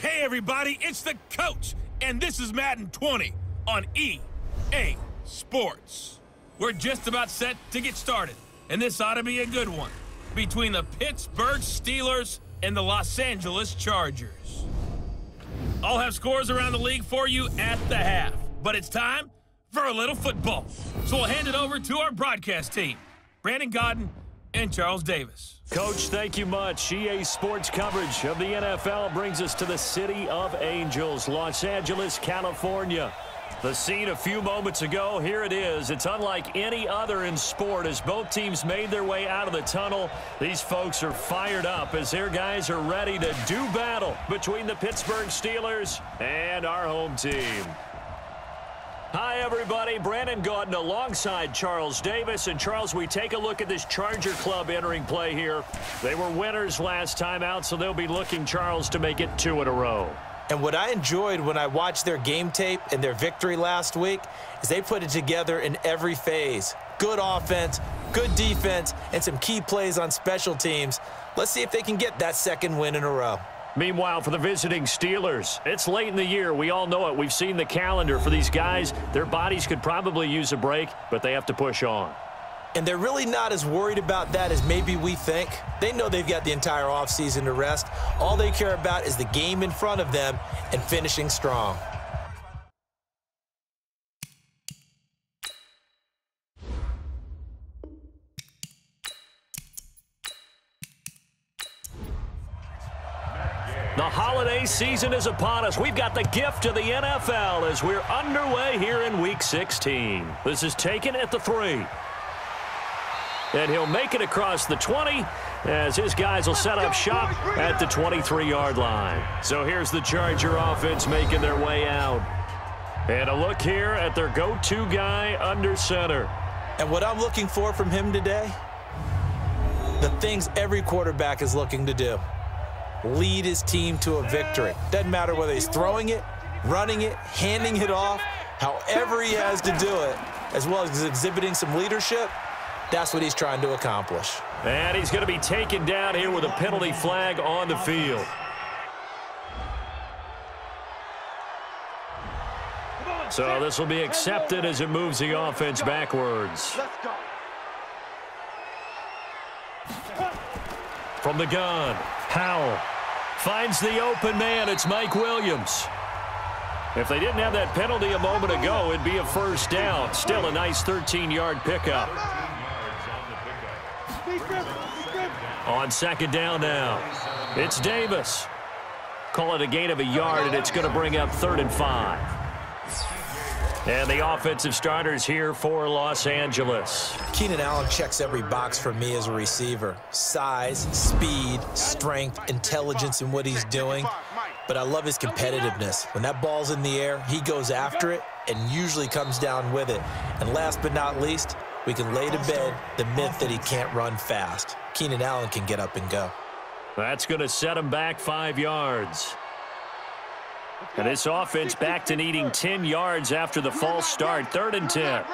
Hey, everybody, it's the coach, and this is Madden 20 on EA Sports. We're just about set to get started, and this ought to be a good one between the Pittsburgh Steelers and the Los Angeles Chargers. I'll have scores around the league for you at the half, but it's time for a little football. So we'll hand it over to our broadcast team, Brandon Gaudin and Charles Davis. Coach, thank you much. EA Sports coverage of the NFL brings us to the City of Angels, Los Angeles, California. The scene a few moments ago, here it is. It's unlike any other in sport as both teams made their way out of the tunnel. These folks are fired up as their guys are ready to do battle between the Pittsburgh Steelers and our home team. Hi, everybody. Brandon Gaudin alongside Charles Davis. And, Charles, we take a look at this Charger club entering play here. They were winners last time out, so they'll be looking, Charles, to make it two in a row. And what I enjoyed when I watched their game tape and their victory last week is they put it together in every phase. Good offense, good defense, and some key plays on special teams. Let's see if they can get that second win in a row. Meanwhile, for the visiting Steelers, it's late in the year. We all know it. We've seen the calendar for these guys. Their bodies could probably use a break, but they have to push on. And they're really not as worried about that as maybe we think. They know they've got the entire offseason to rest. All they care about is the game in front of them and finishing strong. The holiday season is upon us. We've got the gift of the NFL as we're underway here in Week 16. This is taken at the three. And he'll make it across the 20 as his guys will set up shop at the 23-yard line. So here's the Charger offense making their way out. And a look here at their go-to guy under center. And what I'm looking for from him today, the things every quarterback is looking to do. Lead his team to a victory. Doesn't matter whether he's throwing it, running it, handing it off, however he has to do it, as well as exhibiting some leadership, that's what he's trying to accomplish. And he's going to be taken down here with a penalty flag on the field. So this will be accepted as it moves the offense backwards. From the gun, Howell finds the open man. It's Mike Williams. If they didn't have that penalty a moment ago, it'd be a first down. Still a nice 13-yard pickup. On second down now, it's Davis. Call it a gain of a yard, and it's going to bring up third and five. And the offensive starters here for Los Angeles. Keenan Allen checks every box for me as a receiver. Size, speed, strength, intelligence in what he's doing. But I love his competitiveness. When that ball's in the air, he goes after it and usually comes down with it. And last but not least, we can lay to bed the myth that he can't run fast. Keenan Allen can get up and go. That's going to set him back five yards. And this offense back to needing 10 yards after the false start. Third and 10.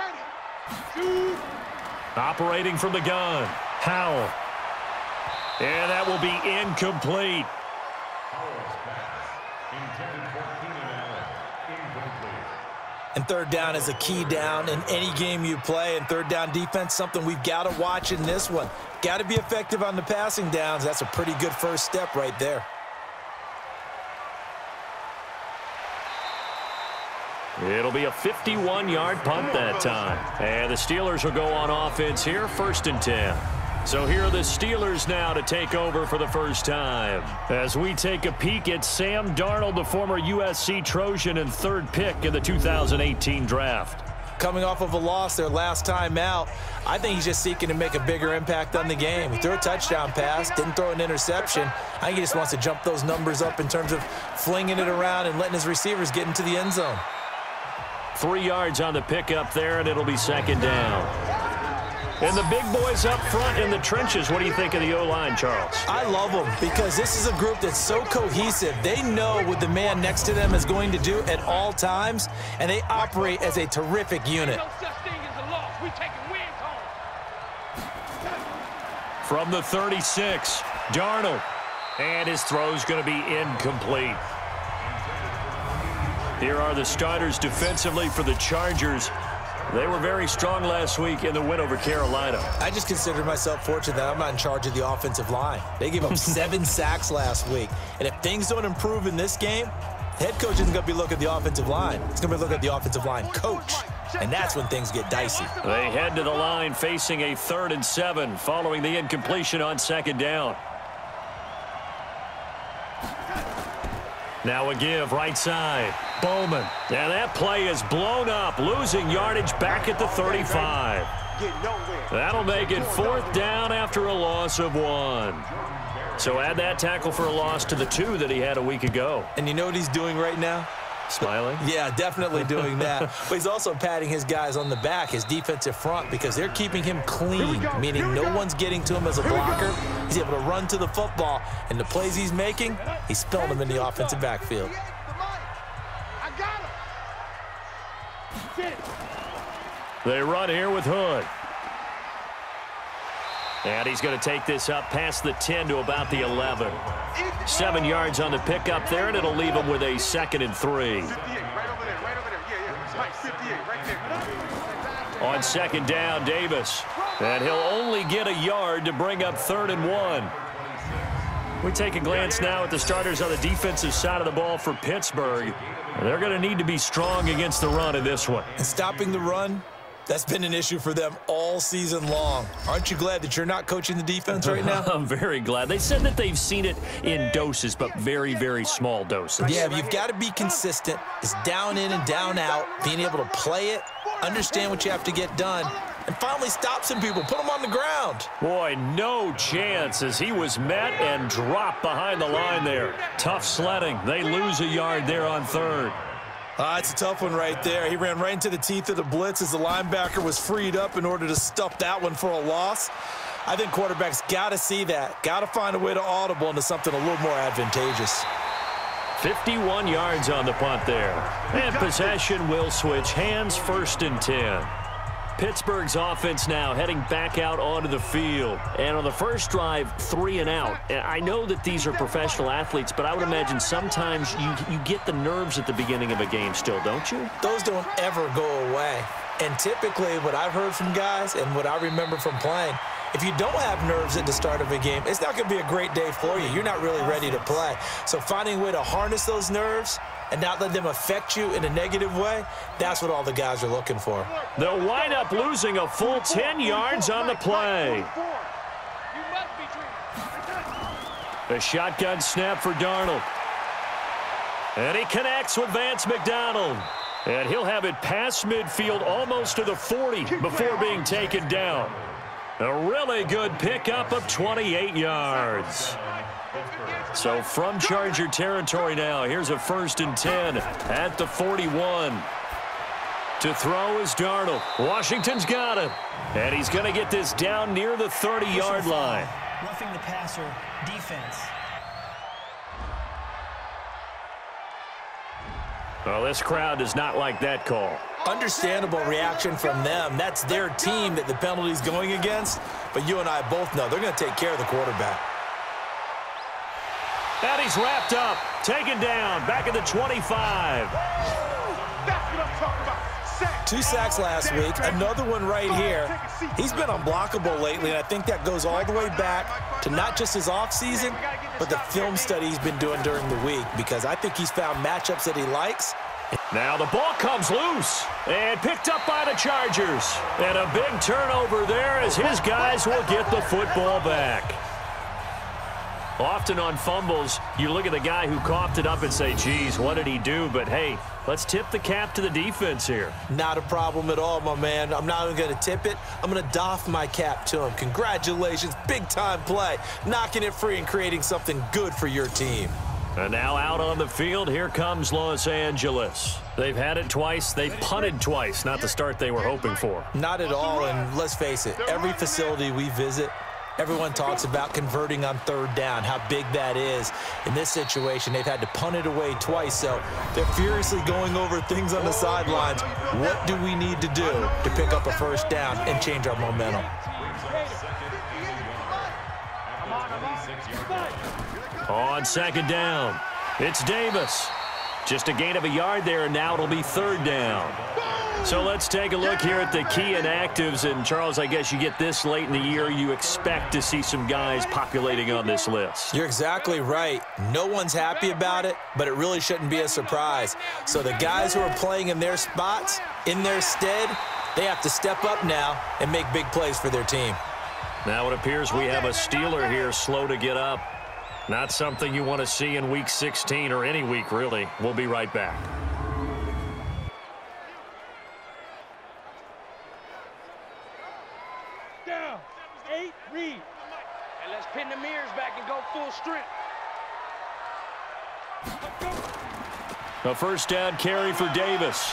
Operating from the gun. Howell. And that will be incomplete. And third down is a key down in any game you play. And third down defense, something we've got to watch in this one. Got to be effective on the passing downs. That's a pretty good first step right there. It'll be a 51-yard punt that time. And the Steelers will go on offense here, first and 10. So here are the Steelers now to take over for the first time. As we take a peek at Sam Darnold, the former USC Trojan and third pick in the 2018 draft. Coming off of a loss their last time out, I think he's just seeking to make a bigger impact on the game. He threw a touchdown pass, didn't throw an interception. I think he just wants to jump those numbers up in terms of flinging it around and letting his receivers get into the end zone. Three yards on the pickup there, and it'll be second down. And the big boys up front in the trenches, what do you think of the O-line, Charles? I love them because this is a group that's so cohesive. They know what the man next to them is going to do at all times, and they operate as a terrific unit. From the 36, Darnold. And his throw's going to be incomplete. Here are the starters defensively for the Chargers. They were very strong last week in the win over Carolina. I just consider myself fortunate that I'm not in charge of the offensive line. They gave up seven sacks last week. And if things don't improve in this game, head coach isn't going to be looking at the offensive line. He's going to be looking at the offensive line coach. And that's when things get dicey. They head to the line facing a third and seven following the incompletion on second down. Now a give right side. Bowman. And that play is blown up, losing yardage back at the 35. That'll make it fourth down after a loss of one. So add that tackle for a loss to the two that he had a week ago. And you know what he's doing right now? Smiling? Yeah, definitely doing that. but he's also patting his guys on the back, his defensive front, because they're keeping him clean, meaning no one's getting to him as a blocker. He's able to run to the football, and the plays he's making, he's spelling them in the offensive backfield. They run here with Hood. And he's going to take this up past the 10 to about the 11. Seven yards on the pickup there, and it'll leave him with a second and three. On second down, Davis. And he'll only get a yard to bring up third and one. We take a glance now at the starters on the defensive side of the ball for Pittsburgh. They're going to need to be strong against the run in this one. And stopping the run that's been an issue for them all season long. Aren't you glad that you're not coaching the defense right now? I'm very glad. They said that they've seen it in doses, but very, very small doses. Yeah, you've got to be consistent. It's down in and down out, being able to play it, understand what you have to get done, and finally stop some people, put them on the ground. Boy, no chance as he was met and dropped behind the line there. Tough sledding. They lose a yard there on third. Uh, it's a tough one right there. He ran right into the teeth of the blitz as the linebacker was freed up in order to stuff that one for a loss. I think quarterbacks got to see that, got to find a way to audible into something a little more advantageous. 51 yards on the punt there. And possession will switch hands first and 10. Pittsburgh's offense now heading back out onto the field. And on the first drive, three and out. I know that these are professional athletes, but I would imagine sometimes you, you get the nerves at the beginning of a game still, don't you? Those don't ever go away. And typically what I've heard from guys and what I remember from playing, if you don't have nerves at the start of a game, it's not going to be a great day for you. You're not really ready to play. So finding a way to harness those nerves and not let them affect you in a negative way, that's what all the guys are looking for. They'll wind up losing a full 10 yards on the play. A shotgun snap for Darnold. And he connects with Vance McDonald. And he'll have it past midfield almost to the 40 before being taken down. A really good pickup of 28 yards. So from Charger territory now, here's a first and 10 at the 41. To throw is Darnold. Washington's got him. And he's going to get this down near the 30-yard line. Roughing the passer defense. Well, this crowd does not like that call. Understandable reaction from them. That's their team that the penalty's going against. But you and I both know they're going to take care of the quarterback. And he's wrapped up, taken down, back at the 25. Two sacks last week, another one right here. He's been unblockable lately, and I think that goes all the way back to not just his offseason, but the film study he's been doing during the week, because I think he's found matchups that he likes. Now the ball comes loose and picked up by the Chargers. And a big turnover there as his guys will get the football back. Often on fumbles, you look at the guy who coughed it up and say, geez, what did he do? But, hey, let's tip the cap to the defense here. Not a problem at all, my man. I'm not even going to tip it. I'm going to doff my cap to him. Congratulations. Big-time play. Knocking it free and creating something good for your team. And now out on the field, here comes Los Angeles. They've had it twice. They've punted twice. Not the start they were hoping for. Not at all, and let's face it, every facility we visit, Everyone talks about converting on third down, how big that is. In this situation, they've had to punt it away twice, so they're furiously going over things on the sidelines. What do we need to do to pick up a first down and change our momentum? On second down, it's Davis. Just a gain of a yard there, and now it'll be third down. So let's take a look here at the key inactives. And, Charles, I guess you get this late in the year, you expect to see some guys populating on this list. You're exactly right. No one's happy about it, but it really shouldn't be a surprise. So the guys who are playing in their spots, in their stead, they have to step up now and make big plays for their team. Now it appears we have a Steeler here slow to get up. Not something you want to see in Week 16 or any week, really. We'll be right back. Down. Eight, read. And let's pin the mirrors back and go full strength. A first down carry for Davis.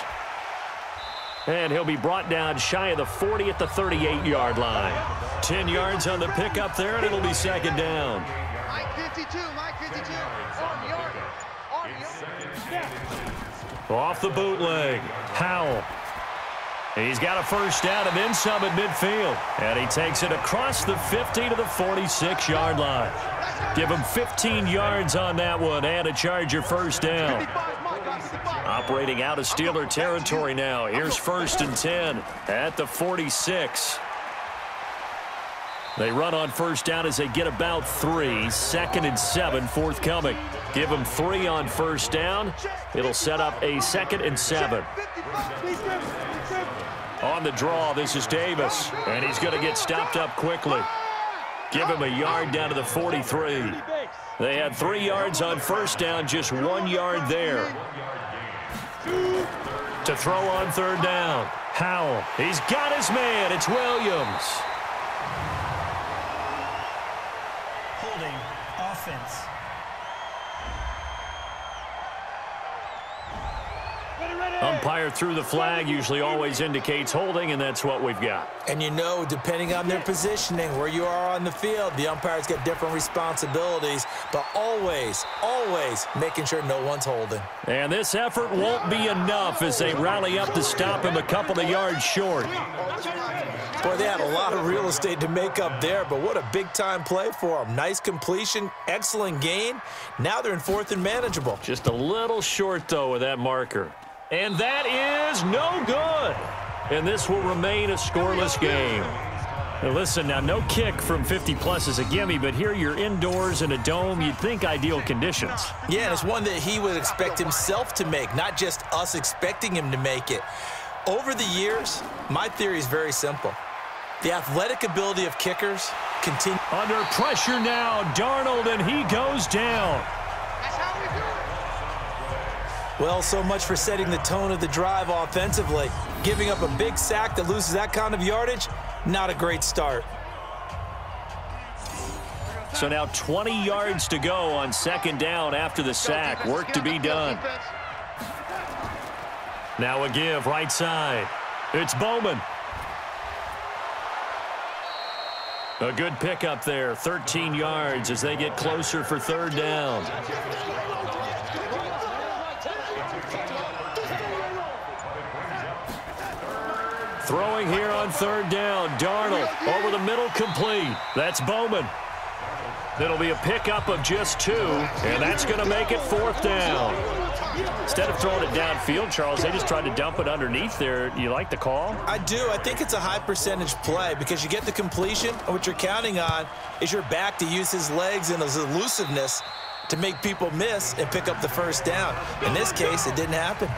And he'll be brought down shy of the 40 at the 38-yard line. 10 yards on the pickup there, and it'll be second down. Mike 52, Mike 52. On the arc. On the arc. Off the bootleg. Howell. He's got a first down and then some at midfield. And he takes it across the 50 to the 46-yard line. Give him 15 yards on that one and a Charger first down. Operating out of Steeler territory now. Here's first and 10 at the 46. They run on first down as they get about three. Second and seven, forthcoming. Give them three on first down. It'll set up a second and seven. On the draw, this is Davis. And he's going to get stopped up quickly. Give him a yard down to the 43. They had three yards on first down, just one yard there. To throw on third down. Howell. He's got his man. It's Williams. Umpire threw the flag, usually always indicates holding, and that's what we've got. And you know, depending on their positioning, where you are on the field, the umpires get different responsibilities, but always, always making sure no one's holding. And this effort won't be enough as they rally up to stop him a couple of yards short. Boy, they had a lot of real estate to make up there, but what a big-time play for them. Nice completion, excellent gain. Now they're in fourth and manageable. Just a little short, though, with that marker. And that is no good. And this will remain a scoreless game. Now listen, now no kick from 50-plus is a gimme, but here you're indoors in a dome. You'd think ideal conditions. Yeah, and it's one that he would expect himself to make, not just us expecting him to make it. Over the years, my theory is very simple. The athletic ability of kickers continue. Under pressure now, Darnold, and he goes down. That's how we do it. Well, so much for setting the tone of the drive offensively. Giving up a big sack that loses that kind of yardage, not a great start. So now 20 yards to go on second down after the sack. Work to be done. Now a give right side. It's Bowman. A good pickup there, 13 yards as they get closer for third down. Throwing here on third down. Darnold over the middle complete. That's Bowman. It'll be a pickup of just two, and that's going to make it fourth down. Instead of throwing it downfield, Charles, they just tried to dump it underneath there. You like the call? I do. I think it's a high percentage play because you get the completion, and what you're counting on is your back to use his legs and his elusiveness to make people miss and pick up the first down. In this case, it didn't happen.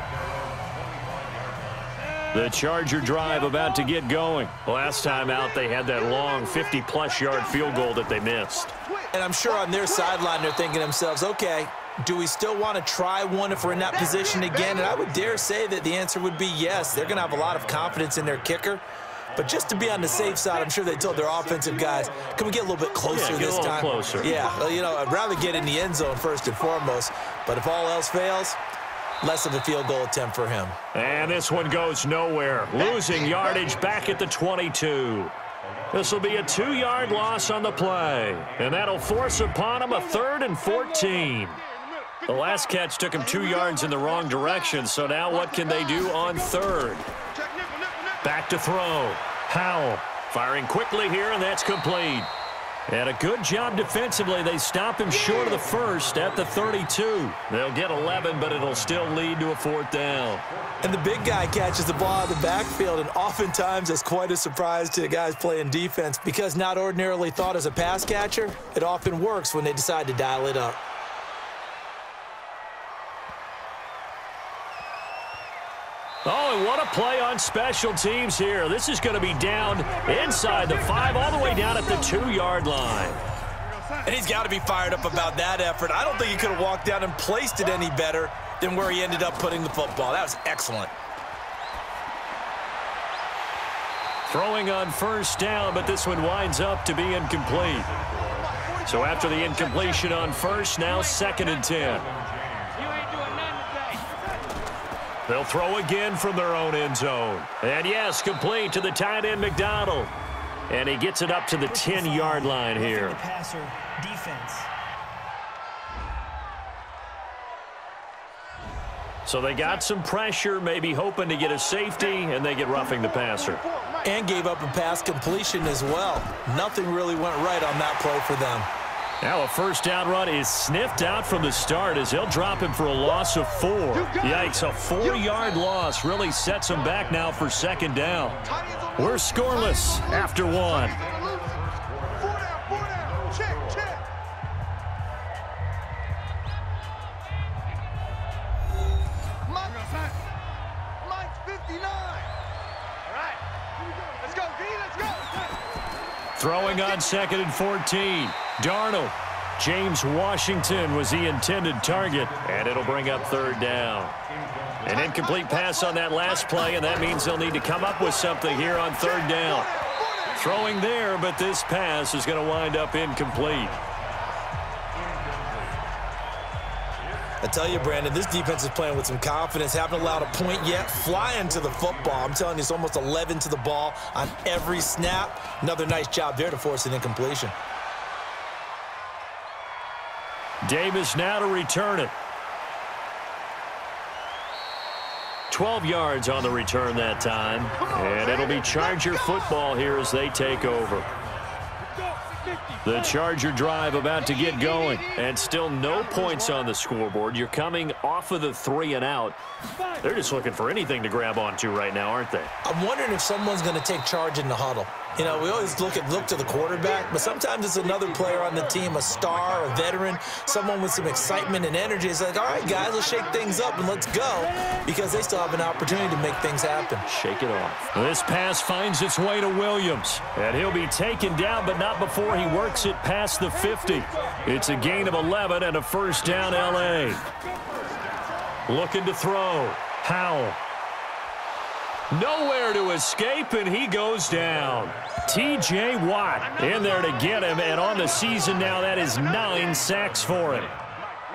The Charger drive about to get going. Last time out, they had that long 50-plus yard field goal that they missed. And I'm sure on their sideline, they're thinking to themselves, okay, do we still want to try one if we're in that position again? And I would dare say that the answer would be yes. They're going to have a lot of confidence in their kicker. But just to be on the safe side, I'm sure they told their offensive guys, can we get a little bit closer Yeah, get a this little time? closer. Yeah, well, you know, I'd rather get in the end zone first and foremost. But if all else fails, less of a field goal attempt for him. And this one goes nowhere. Losing yardage back at the 22. This will be a two-yard loss on the play. And that'll force upon him a third and 14. The last catch took him two yards in the wrong direction, so now what can they do on third? Back to throw. Howell firing quickly here, and that's complete. And a good job defensively. They stop him short of the first at the 32. They'll get 11, but it'll still lead to a fourth down. And the big guy catches the ball out of the backfield, and oftentimes that's quite a surprise to the guys playing defense because not ordinarily thought as a pass catcher, it often works when they decide to dial it up. Oh, and what a play on special teams here. This is going to be down inside the five, all the way down at the two-yard line. And he's got to be fired up about that effort. I don't think he could have walked down and placed it any better than where he ended up putting the football. That was excellent. Throwing on first down, but this one winds up to be incomplete. So after the incompletion on first, now second and 10. They'll throw again from their own end zone. And yes, complete to the tight end McDonald. And he gets it up to the 10-yard line here. passer defense. So they got some pressure, maybe hoping to get a safety, and they get roughing the passer. And gave up a pass completion as well. Nothing really went right on that play for them. Now a first down run is sniffed out from the start as they'll drop him for a loss of four. Yikes, a four-yard loss really sets him back now for second down. We're scoreless after one. Throwing on second and 14. Darnold. James Washington was the intended target, and it'll bring up third down. An incomplete pass on that last play, and that means they'll need to come up with something here on third down. Throwing there, but this pass is going to wind up incomplete. I tell you, Brandon, this defense is playing with some confidence. Haven't allowed a point yet. Flying to the football. I'm telling you, it's almost 11 to the ball on every snap. Another nice job there to force an incompletion. Davis now to return it. 12 yards on the return that time. And it'll be Charger football here as they take over. The Charger drive about to get going. And still no points on the scoreboard. You're coming off of the three and out. They're just looking for anything to grab onto right now, aren't they? I'm wondering if someone's going to take charge in the huddle. You know, we always look at look to the quarterback, but sometimes it's another player on the team, a star, a veteran, someone with some excitement and energy. It's like, all right, guys, let's shake things up and let's go because they still have an opportunity to make things happen. Shake it off. This pass finds its way to Williams, and he'll be taken down, but not before he works it past the 50. It's a gain of 11 and a first down L.A. Looking to throw. Howell. Nowhere to escape, and he goes down. T.J. Watt in there to get him, and on the season now, that is nine sacks for him.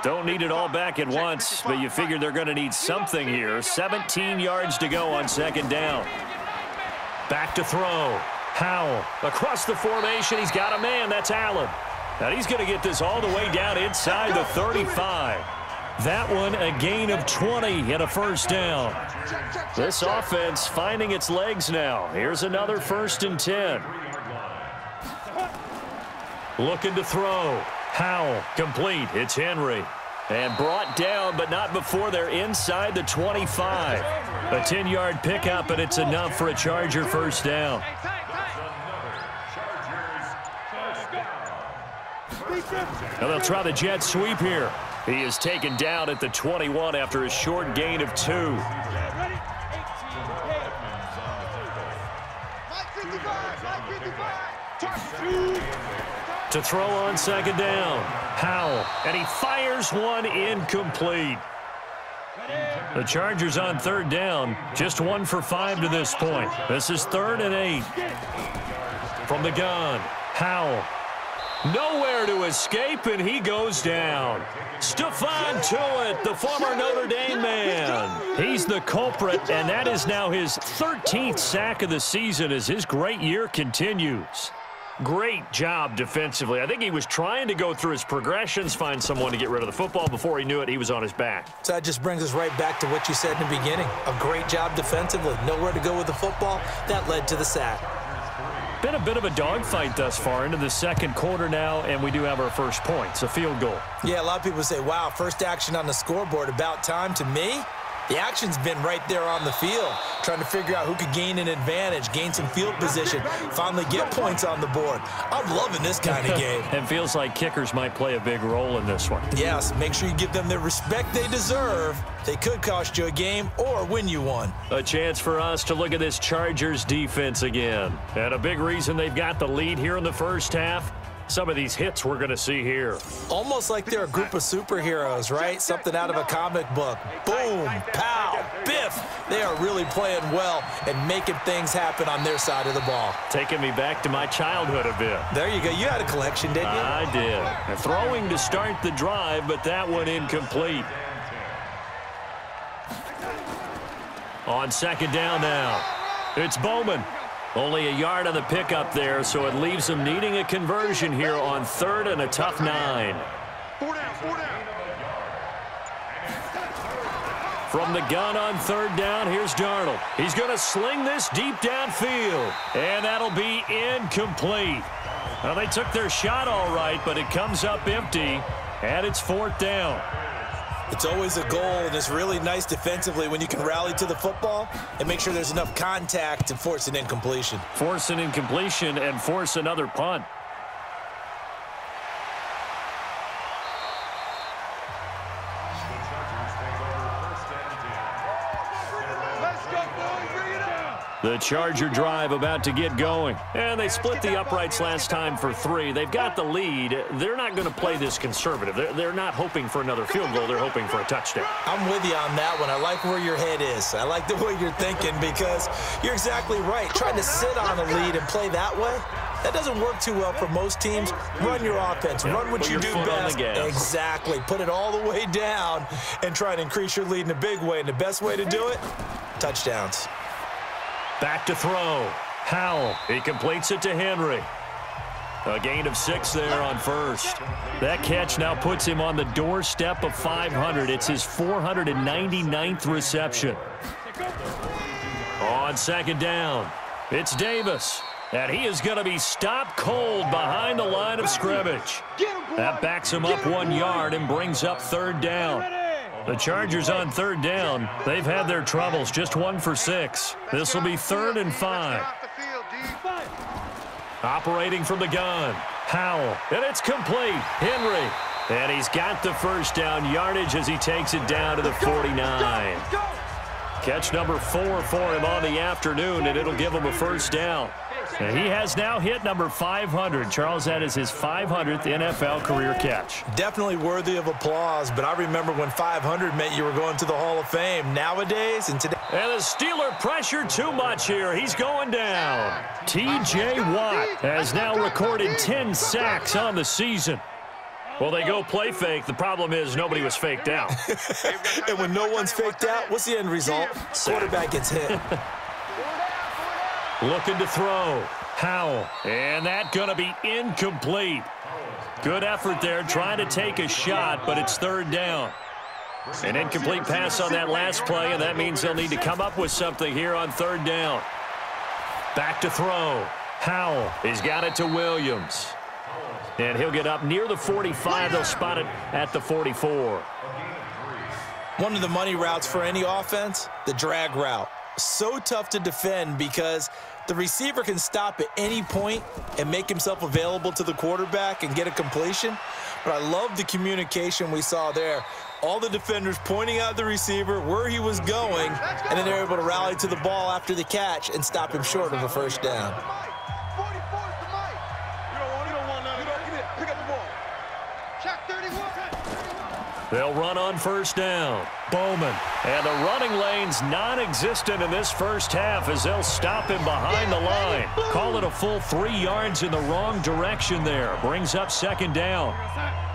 Don't need it all back at once, but you figure they're going to need something here. 17 yards to go on second down. Back to throw. Howell across the formation. He's got a man. That's Allen. And he's going to get this all the way down inside the 35. That one a gain of 20 and a first down. This offense finding its legs now. Here's another first and 10. Looking to throw. Howell complete. It's Henry. And brought down, but not before they're inside the 25. A 10-yard pickup, and it's enough for a Charger first down. Now they'll try the jet sweep here. He is taken down at the 21 after a short gain of two. To throw on second down. Howell. And he fires one incomplete. The Chargers on third down. Just one for five to this point. This is third and eight. From the gun. Howell. Nowhere to escape, and he goes down. Stephon Tuitt, the former Notre Dame man. He's the culprit, and that is now his 13th sack of the season as his great year continues. Great job defensively. I think he was trying to go through his progressions, find someone to get rid of the football. Before he knew it, he was on his back. So that just brings us right back to what you said in the beginning. A great job defensively. Nowhere to go with the football. That led to the sack. Been a bit of a dogfight thus far into the second quarter now, and we do have our first points, a field goal. Yeah, a lot of people say, wow, first action on the scoreboard, about time. To me, the action's been right there on the field, trying to figure out who could gain an advantage, gain some field position, finally get points on the board. I'm loving this kind of game. and feels like kickers might play a big role in this one. Yes, make sure you give them the respect they deserve. They could cost you a game or win you one. A chance for us to look at this Chargers defense again. And a big reason they've got the lead here in the first half some of these hits we're going to see here. Almost like they're a group of superheroes, right? Something out of a comic book. Boom, pow, biff. They are really playing well and making things happen on their side of the ball. Taking me back to my childhood a bit. There you go. You had a collection, didn't you? I did. Throwing to start the drive, but that one incomplete. On second down now, it's Bowman. Only a yard on the pickup there, so it leaves them needing a conversion here on third and a tough nine. Four down, four down. From the gun on third down, here's Darnold. He's going to sling this deep downfield, and that'll be incomplete. Well, they took their shot all right, but it comes up empty, and it's fourth down. It's always a goal, and it's really nice defensively when you can rally to the football and make sure there's enough contact to force an incompletion. Force an incompletion and force another punt. The Charger drive about to get going. And they split the uprights last time for three. They've got the lead. They're not going to play this conservative. They're, they're not hoping for another field goal. They're hoping for a touchdown. I'm with you on that one. I like where your head is. I like the way you're thinking because you're exactly right. Trying to sit on a lead and play that way, that doesn't work too well for most teams. Run your offense. Run what you do best. Exactly. Put it all the way down and try and increase your lead in a big way. And the best way to do it, touchdowns. Back to throw. Howell. He completes it to Henry. A gain of six there on first. That catch now puts him on the doorstep of 500. It's his 499th reception. On second down, it's Davis. And he is going to be stopped cold behind the line of scrimmage. That backs him up one yard and brings up third down. The Chargers on third down. They've had their troubles, just one for six. This will be third and five. Operating from the gun. Howell, and it's complete. Henry, and he's got the first down yardage as he takes it down to the 49. Catch number four for him on the afternoon, and it'll give him a first down. He has now hit number 500. Charles, that is his 500th NFL career catch. Definitely worthy of applause, but I remember when 500 meant you were going to the Hall of Fame. Nowadays and today. And the Steeler pressure too much here. He's going down. T.J. Watt has now recorded 10 sacks on the season. Well, they go play fake. The problem is nobody was faked out. and when no one's faked out, what's the end result? Quarterback gets hit. Looking to throw. Howell. And that going to be incomplete. Good effort there trying to take a shot, but it's third down. An incomplete pass on that last play, and that means they'll need to come up with something here on third down. Back to throw. Howell. He's got it to Williams. And he'll get up near the 45. They'll spot it at the 44. One of the money routes for any offense, the drag route. So tough to defend because the receiver can stop at any point and make himself available to the quarterback and get a completion. But I love the communication we saw there. All the defenders pointing out the receiver, where he was going, and then they're able to rally to the ball after the catch and stop him short of a first down. They'll run on first down. Bowman. And the running lane's non-existent in this first half as they'll stop him behind the line. Call it a full three yards in the wrong direction there. Brings up second down.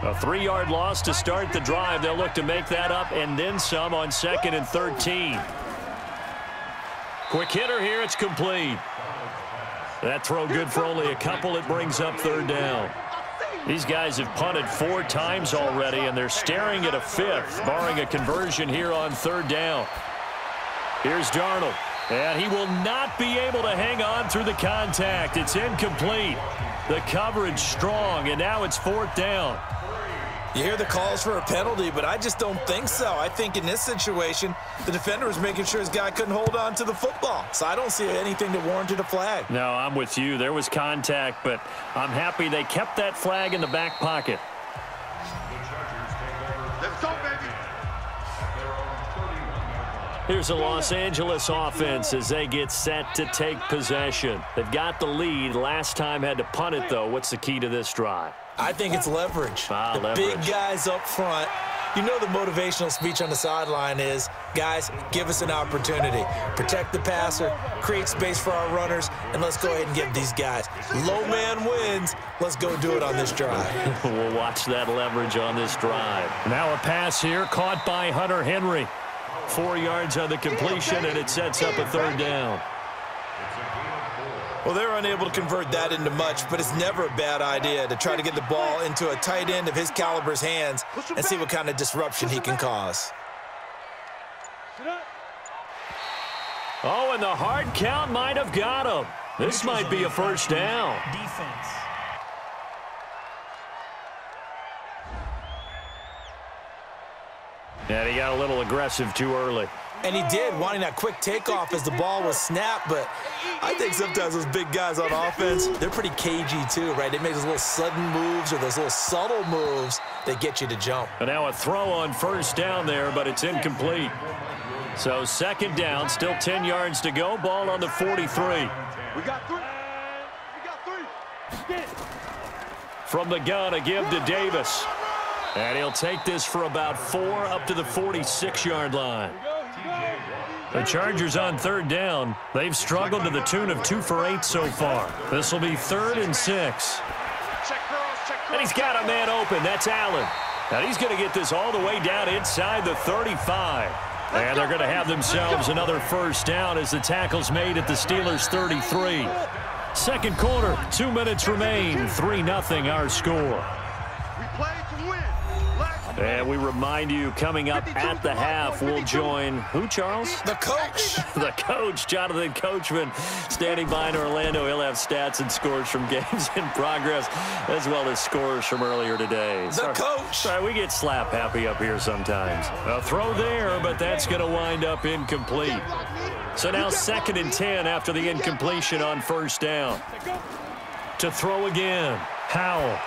A three-yard loss to start the drive. They'll look to make that up and then some on second and 13. Quick hitter here. It's complete. That throw good for only a couple. It brings up third down. These guys have punted four times already, and they're staring at a fifth, barring a conversion here on third down. Here's Darnold. And he will not be able to hang on through the contact. It's incomplete. The coverage strong, and now it's fourth down. You hear the calls for a penalty, but I just don't think so. I think in this situation, the defender was making sure his guy couldn't hold on to the football. So I don't see anything that warranted a flag. No, I'm with you. There was contact, but I'm happy they kept that flag in the back pocket. Let's go, baby. Here's the Los Angeles offense as they get set to take possession. They've got the lead. Last time had to punt it, though. What's the key to this drive? I think it's leverage. Ah, the leverage. big guys up front. You know the motivational speech on the sideline is, guys, give us an opportunity. Protect the passer, create space for our runners, and let's go ahead and give these guys. Low man wins. Let's go do it on this drive. we'll watch that leverage on this drive. Now a pass here caught by Hunter Henry. Four yards on the completion, and it sets up a third down. Well, they're unable to convert that into much, but it's never a bad idea to try to get the ball into a tight end of his caliber's hands and see what kind of disruption he can cause. Oh, and the hard count might have got him. This might be a first down. Defense. And he got a little aggressive too early. And he did, wanting that quick takeoff as the ball was snapped. But I think sometimes those big guys on offense, they're pretty cagey too, right? They make those little sudden moves or those little subtle moves that get you to jump. And now a throw on first down there, but it's incomplete. So second down, still 10 yards to go. Ball on the 43. We got three. We got three. From the gun, a give to Davis. And he'll take this for about four up to the 46-yard line. The Chargers on third down. They've struggled to the tune of two for eight so far. This will be third and six. Check girls, check girls. And he's got a man open. That's Allen. Now he's going to get this all the way down inside the 35. And they're going to have themselves another first down as the tackle's made at the Steelers' 33. Second quarter, two minutes remain. 3-0 our score. And we remind you, coming up at the half, we'll join who, Charles? The coach. The coach, Jonathan Coachman, standing by in Orlando. He'll have stats and scores from games in progress, as well as scores from earlier today. The coach. Sorry, we get slap happy up here sometimes. A throw there, but that's going to wind up incomplete. So now second and 10 after the incompletion on first down. To throw again, Howell.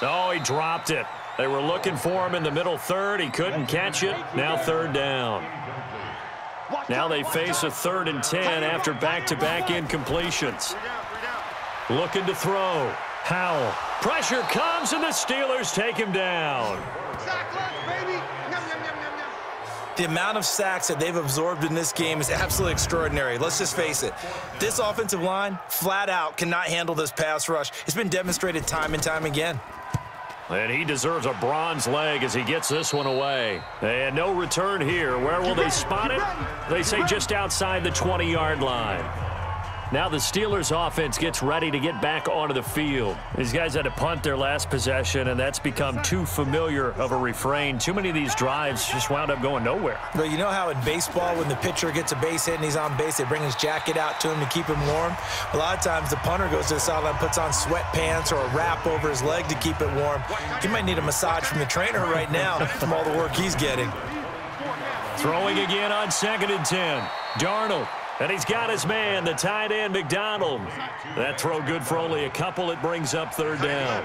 Oh, he dropped it. They were looking for him in the middle third. He couldn't catch it. Now third down. Now they face a third and 10 after back-to-back incompletions. Looking to throw. Howell. Pressure comes, and the Steelers take him down. The amount of sacks that they've absorbed in this game is absolutely extraordinary. Let's just face it. This offensive line, flat out, cannot handle this pass rush. It's been demonstrated time and time again. And he deserves a bronze leg as he gets this one away. And no return here. Where will they spot it? They say just outside the 20-yard line. Now the Steelers offense gets ready to get back onto the field. These guys had to punt their last possession, and that's become too familiar of a refrain. Too many of these drives just wound up going nowhere. But you know how in baseball, when the pitcher gets a base hit and he's on base, they bring his jacket out to him to keep him warm? A lot of times the punter goes to the sideline, puts on sweatpants or a wrap over his leg to keep it warm. He might need a massage from the trainer right now from all the work he's getting. Throwing again on second and 10. Darnold. And he's got his man, the tight end, McDonald. That throw good for only a couple. It brings up third down.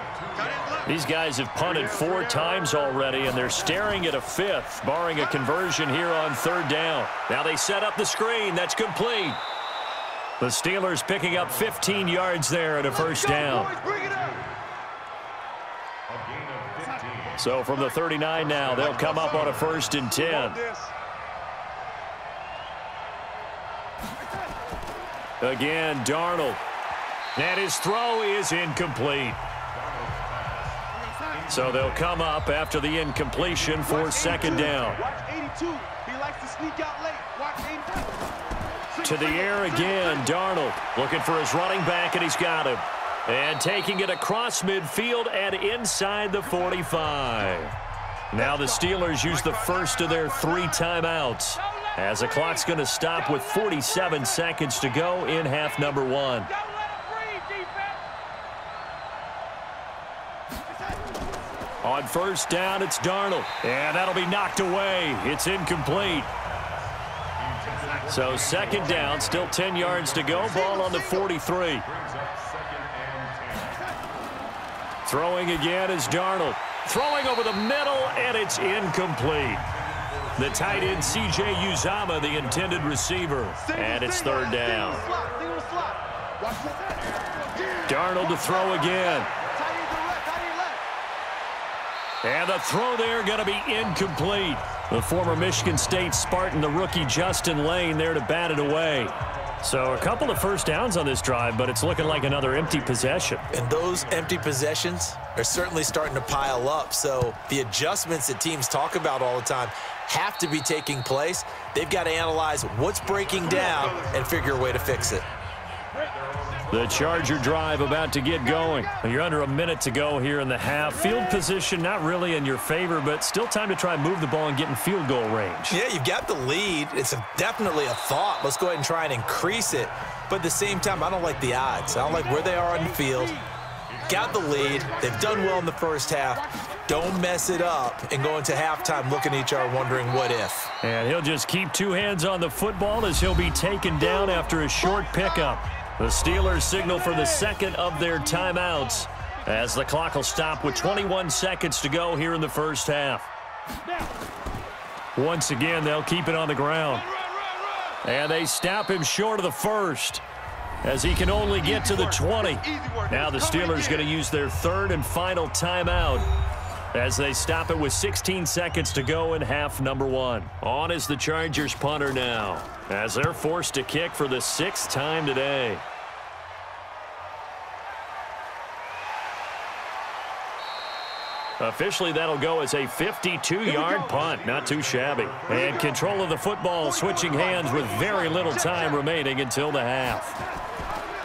These guys have punted four times already, and they're staring at a fifth, barring a conversion here on third down. Now they set up the screen. That's complete. The Steelers picking up 15 yards there at a first down. So from the 39 now, they'll come up on a first and 10. Again, Darnold. And his throw is incomplete. So they'll come up after the incompletion for second down. Watch 82. He likes to sneak out late. Watch 82. To the air again, Darnold looking for his running back, and he's got him. And taking it across midfield and inside the 45. Now the Steelers use the first of their three timeouts As the clock's going to stop with 47 seconds to go in half number one. On first down, it's Darnold. And that'll be knocked away. It's incomplete. So second down, still 10 yards to go. Ball on the 43. Throwing again is Darnold. Throwing over the middle, and it's incomplete. The tight end, C.J. Uzomah, the intended receiver. And it's third down. Darnold to throw again. And the throw there going to be incomplete. The former Michigan State Spartan, the rookie Justin Layne, there to bat it away. So a couple of first downs on this drive, but it's looking like another empty possession. And those empty possessions are certainly starting to pile up. So the adjustments that teams talk about all the time have to be taking place. They've got to analyze what's breaking down and figure a way to fix it. The Charger drive about to get going. You're under a minute to go here in the half. Field position not really in your favor, but still time to try and move the ball and get in field goal range. Yeah, you've got the lead. It's a, definitely a thought. Let's go ahead and try and increase it. But at the same time, I don't like the odds. I don't like where they are on the field. Got the lead. They've done well in the first half. Don't mess it up and go into halftime looking at each other wondering what if. And he'll just keep two hands on the football as he'll be taken down after a short pickup. The Steelers signal for the second of their timeouts as the clock will stop with 21 seconds to go here in the first half. Once again, they'll keep it on the ground. And they stop him short of the first as he can only get to the 20. Now the Steelers going to use their third and final timeout as they stop it with 16 seconds to go in half number one. On is the Chargers punter now as they're forced to kick for the sixth time today. Officially, that'll go as a 52-yard punt. Not too shabby. And control of the football switching hands with very little time remaining until the half.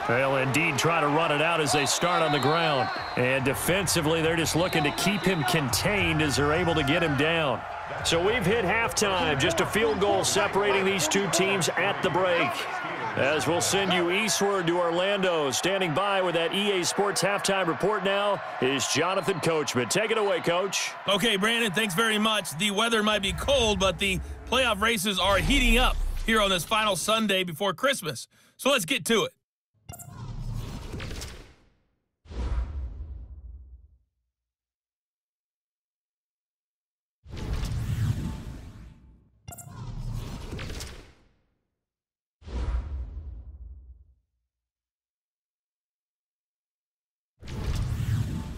They'll indeed try to run it out as they start on the ground. And defensively, they're just looking to keep him contained as they're able to get him down. So we've hit halftime. Just a field goal separating these two teams at the break. As we'll send you eastward to Orlando. Standing by with that EA Sports halftime report now is Jonathan Coachman. Take it away, Coach. Okay, Brandon, thanks very much. The weather might be cold, but the playoff races are heating up here on this final Sunday before Christmas. So let's get to it.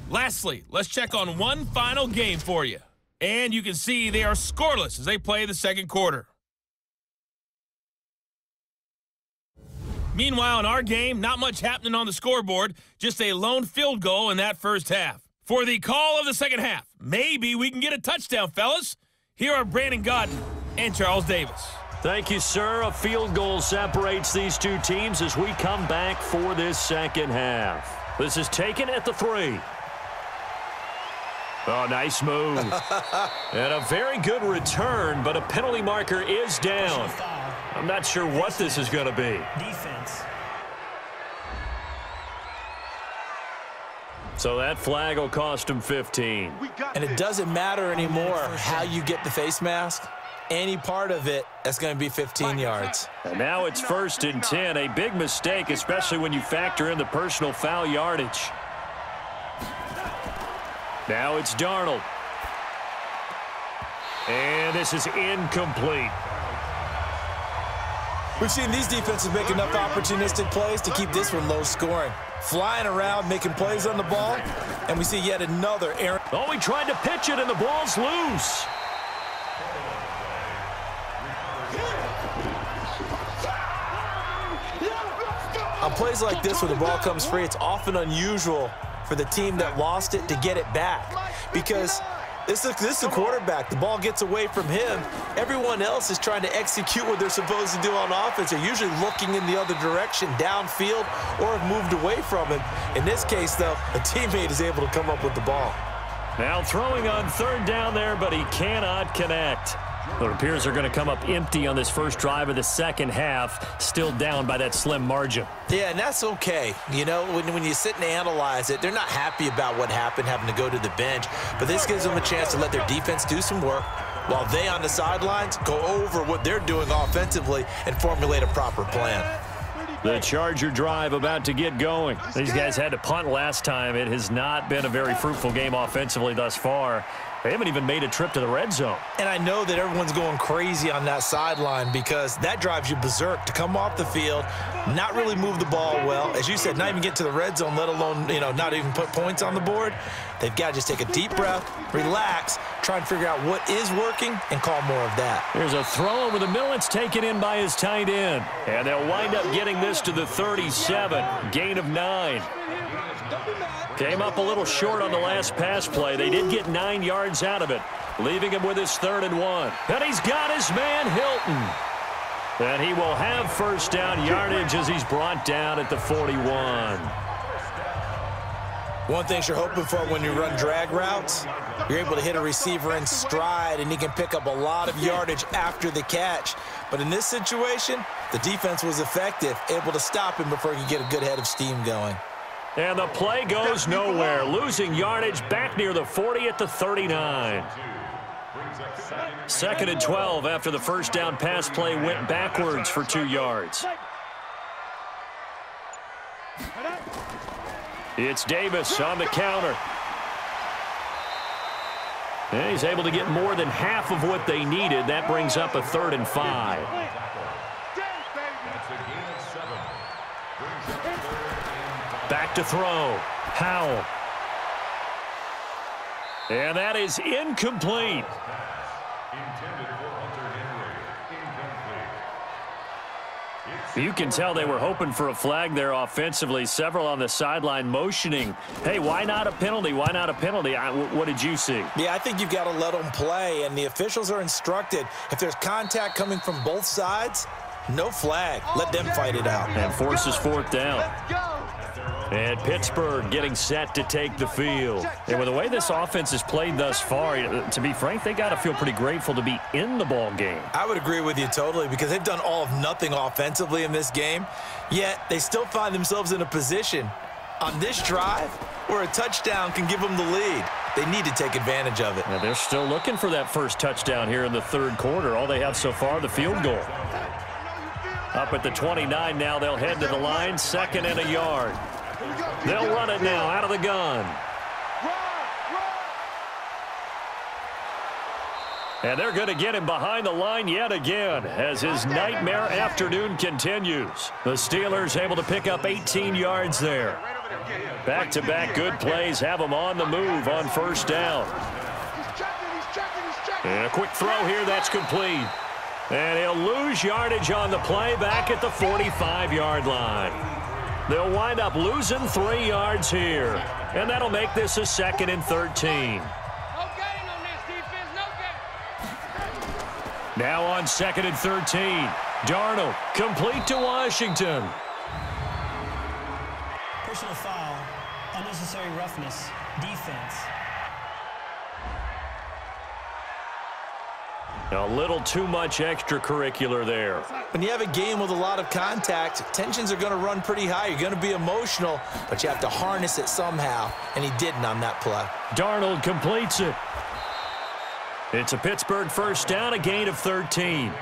Lastly, let's check on one final game for you. And you can see they are scoreless as they play the second quarter. Meanwhile, in our game, not much happening on the scoreboard, just a lone field goal in that first half. For the call of the second half, maybe we can get a touchdown, fellas. Here are Brandon Gaudin and Charles Davis. Thank you, sir. A field goal separates these two teams as we come back for this second half. This is taken at the three. Oh, nice move. and a very good return, but a penalty marker is down. I'm not sure what this is going to be. Defense. So that flag will cost him 15. And it doesn't matter anymore how you get the face mask. Any part of it, that's going to be 15 yards. And now it's first and 10. A big mistake, especially when you factor in the personal foul yardage. Now it's Darnold. And this is incomplete. We've seen these defenses make enough opportunistic plays to keep this one low scoring. Flying around, making plays on the ball, and we see yet another Aaron. Oh, he tried to pitch it, and the ball's loose. On plays like this where the ball comes free, it's often unusual for the team that lost it to get it back because this is, this is a quarterback. The ball gets away from him. Everyone else is trying to execute what they're supposed to do on offense. They're usually looking in the other direction, downfield, or have moved away from him. In this case, though, a teammate is able to come up with the ball. Now throwing on third down there, but he cannot connect. It appears they're going to come up empty on this first drive of the second half, still down by that slim margin. Yeah, and that's okay. You know, when, when you sit and analyze it, they're not happy about what happened having to go to the bench, but this gives them a chance to let their defense do some work while they on the sidelines go over what they're doing offensively and formulate a proper plan. The Charger drive about to get going. These guys had to punt last time. It has not been a very fruitful game offensively thus far. They haven't even made a trip to the red zone. And I know that everyone's going crazy on that sideline because that drives you berserk to come off the field, not really move the ball well. As you said, not even get to the red zone, let alone, you know, not even put points on the board. They've got to just take a deep breath, relax, try and figure out what is working, and call more of that. There's a throw over the middle. It's taken in by his tight end. And they'll wind up getting this to the 37. Gain of nine. Came up a little short on the last pass play. They did get nine yards out of it, leaving him with his third and one. And he's got his man, Hilton. And he will have first down yardage as he's brought down at the 41. One thing you're hoping for when you run drag routes, you're able to hit a receiver in stride, and he can pick up a lot of yardage after the catch. But in this situation, the defense was effective, able to stop him before he could get a good head of steam going. And the play goes nowhere, losing yardage back near the 40 at the 39. Second and 12 after the first down pass play went backwards for two yards. It's Davis on the counter. And he's able to get more than half of what they needed. That brings up a third and five. Back to throw. Howell. And that is incomplete. You can tell they were hoping for a flag there offensively. Several on the sideline motioning, hey, why not a penalty? Why not a penalty? what did you see? Yeah, I think you've got to let them play, and the officials are instructed. If there's contact coming from both sides, no flag. Let them fight it out. And forces fourth down. And Pittsburgh getting set to take the field. And with the way this offense has played thus far, to be frank, they got to feel pretty grateful to be in the ball game. I would agree with you totally because they've done all of nothing offensively in this game, yet they still find themselves in a position on this drive where a touchdown can give them the lead. They need to take advantage of it. Now they're still looking for that first touchdown here in the third quarter. All they have so far, the field goal. Up at the 29 now, they'll head to the line, second and a yard. They'll run it now out of the gun. And they're going to get him behind the line yet again as his nightmare afternoon continues. The Steelers able to pick up 18 yards there. Back-to-back -back good plays have him on the move on first down. And a quick throw here that's complete. And he'll lose yardage on the play back at the 45-yard line. They'll wind up losing three yards here. And that'll make this a second and 13. Now on second and 13. Darnold complete to Washington. Personal foul, unnecessary roughness, defense. A little too much extracurricular there. When you have a game with a lot of contact, tensions are going to run pretty high. You're going to be emotional, but you have to harness it somehow, and he didn't on that play. Darnold completes it. It's a Pittsburgh first down, a gain of 13.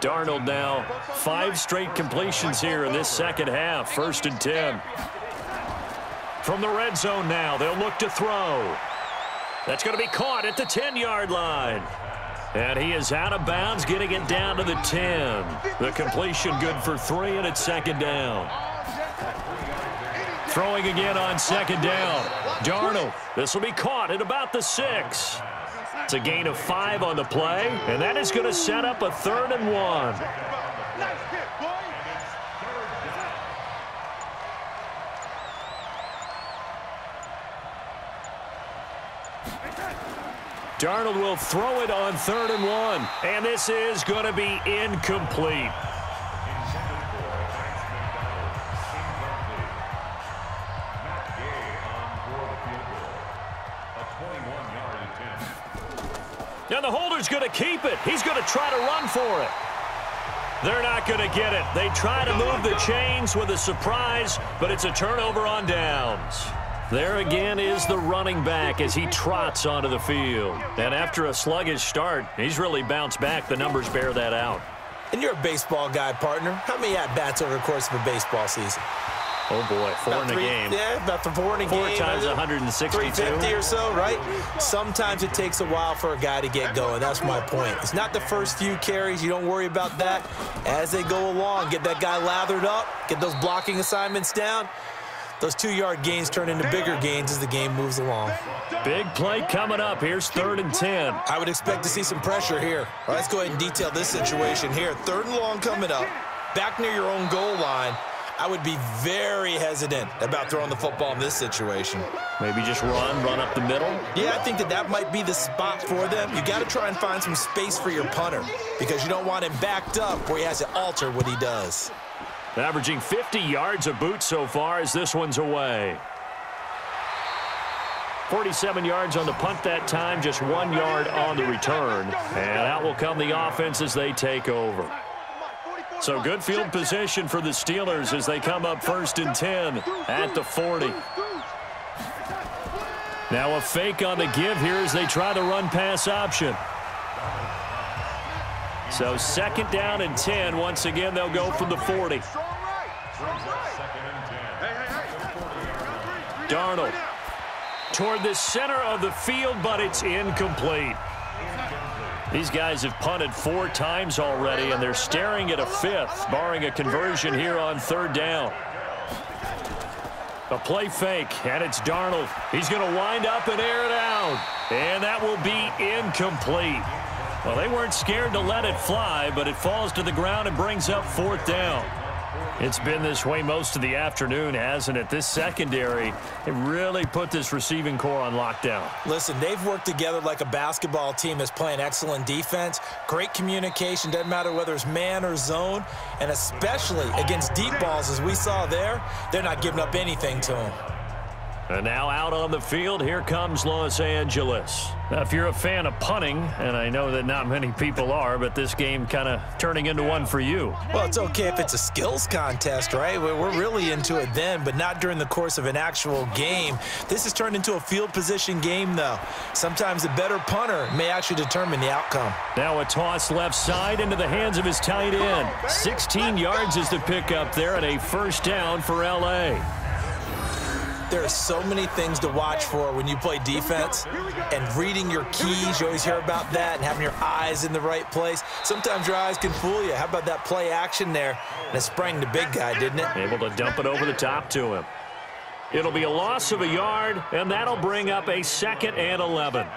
Darnold now, five straight completions here in this second half, first and 10. From the red zone now, they'll look to throw. That's going to be caught at the 10-yard line. And he is out of bounds, getting it down to the 10. The completion good for three, and it's second down. Throwing again on second down. Darnold, this will be caught at about the six. It's a gain of five on the play, and that is going to set up a third and one. Darnold will throw it on third and one. And this is going to be incomplete. And the holder's going to keep it. He's going to try to run for it. They're not going to get it. They try to move the chains with a surprise, but it's a turnover on downs. There again is the running back as he trots onto the field. And after a sluggish start, he's really bounced back. The numbers bear that out. And you're a baseball guy, partner. How many at-bats over the course of a baseball season? Oh, boy, four about in a game. Yeah, about the four in a Four game. times 162. 350 or so, right? Sometimes it takes a while for a guy to get going. That's my point. It's not the first few carries. You don't worry about that. As they go along, get that guy lathered up, get those blocking assignments down. Those two-yard gains turn into bigger gains as the game moves along. Big play coming up. Here's third and 10. I would expect to see some pressure here. Right, let's go ahead and detail this situation here. Third and long coming up. Back near your own goal line. I would be very hesitant about throwing the football in this situation. Maybe just run, run up the middle. Yeah, I think that that might be the spot for them. You got to try and find some space for your punter because you don't want him backed up where he has to alter what he does. Averaging 50 yards a boot so far as this one's away. 47 yards on the punt that time, just one yard on the return. And out will come the offense as they take over. So good field position for the Steelers as they come up first and 10 at the 40. Now a fake on the give here as they try the run-pass option. So second down and 10. Once again, they'll go from the 40. Darnold toward the center of the field, but it's incomplete. These guys have punted four times already, and they're staring at a fifth, barring a conversion here on third down. A play fake, and it's Darnold. He's going to wind up and air it out, and that will be incomplete. Well, they weren't scared to let it fly, but it falls to the ground and brings up fourth down. It's been this way most of the afternoon, hasn't it? This secondary, it really put this receiving corps on lockdown. Listen, they've worked together like a basketball team that's playing excellent defense, great communication, doesn't matter whether it's man or zone, and especially against deep balls as we saw there, they're not giving up anything to them. And now out on the field, here comes Los Angeles. Now, if you're a fan of punting, and I know that not many people are, but this game kind of turning into one for you. Well, it's okay if it's a skills contest, right? We're really into it then, but not during the course of an actual game. This has turned into a field position game, though. Sometimes a better punter may actually determine the outcome. Now a toss left side into the hands of his tight end. 16 yards is the pickup there and a first down for L.A. There are so many things to watch for when you play defense and reading your keys. You always hear about that and having your eyes in the right place. Sometimes your eyes can fool you. How about that play action there? And it sprang the big guy, didn't it? Able to dump it over the top to him. It'll be a loss of a yard, and that'll bring up a second and 11.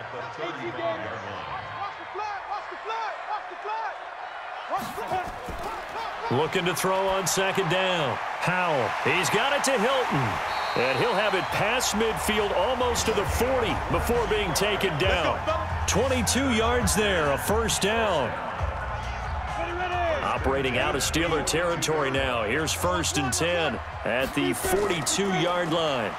Looking to throw on second down. Howell, he's got it to Hilton. And he'll have it past midfield almost to the 40 before being taken down. 22 yards there, a first down. Operating out of Steeler territory now. Here's first and 10 at the 42-yard line.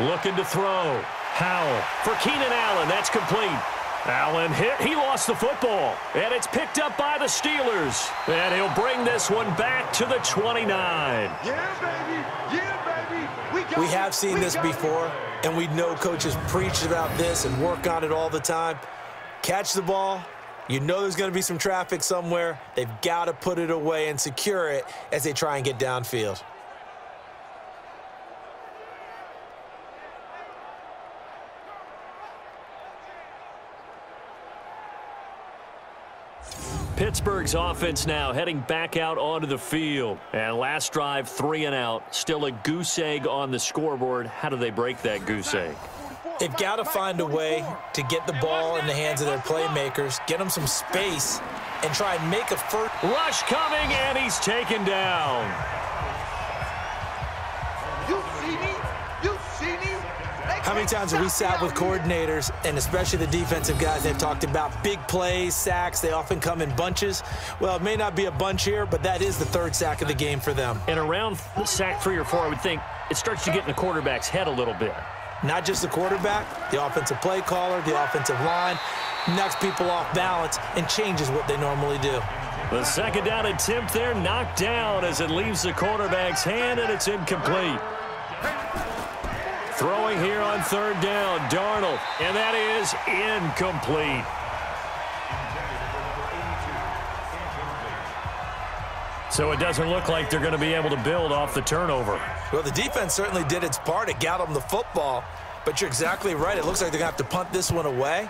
Looking to throw. Howell for Keenan Allen. That's complete. Allen hit. He lost the football. And it's picked up by the Steelers. And he'll bring this one back to the 29. Yeah, baby. Yeah, baby. We, got We it. have seen this before, and we know coaches preach about this and work on it all the time. Catch the ball. You know there's going to be some traffic somewhere. They've got to put it away and secure it as they try and get downfield. Pittsburgh's offense now heading back out onto the field. And last drive, three and out. Still a goose egg on the scoreboard. How do they break that goose egg? They've got to find a way to get the ball in the hands of their playmakers, get them some space, and try and make a first. Rush coming, and he's taken down. Many times have we sat with coordinators, and especially the defensive guys, they've talked about big plays, sacks. They often come in bunches. Well, it may not be a bunch here, but that is the third sack of the game for them. And around sack three or four, I would think it starts to get in the quarterback's head a little bit. Not just the quarterback, the offensive play caller, the offensive line, knocks people off balance and changes what they normally do. The second down attempt there knocked down as it leaves the quarterback's hand and it's incomplete. Throwing here on third down, Darnold, and that is incomplete. So it doesn't look like they're going to be able to build off the turnover. Well, the defense certainly did its part. It got them the football. But you're exactly right. It looks like they're going to have to punt this one away.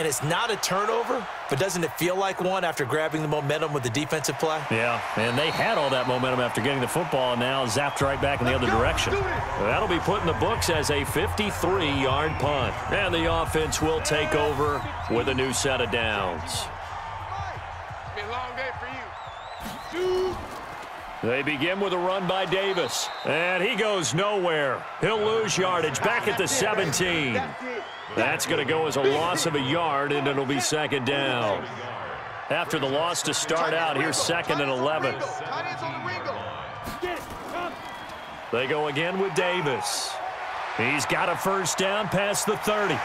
And it's not a turnover, but doesn't it feel like one after grabbing the momentum with the defensive play? Yeah, and they had all that momentum after getting the football, and now zapped right back in the other direction. That'll be put in the books as a 53-yard punt. And the offense will take over with a new set of downs. Be a long day for you. They begin with a run by Davis. And he goes nowhere. He'll lose yardage back at the 17. That's going to go as a loss of a yard, and it'll be second down. After the loss to start out, here's second and 11. They go again with Davis. He's got a first down past the 30.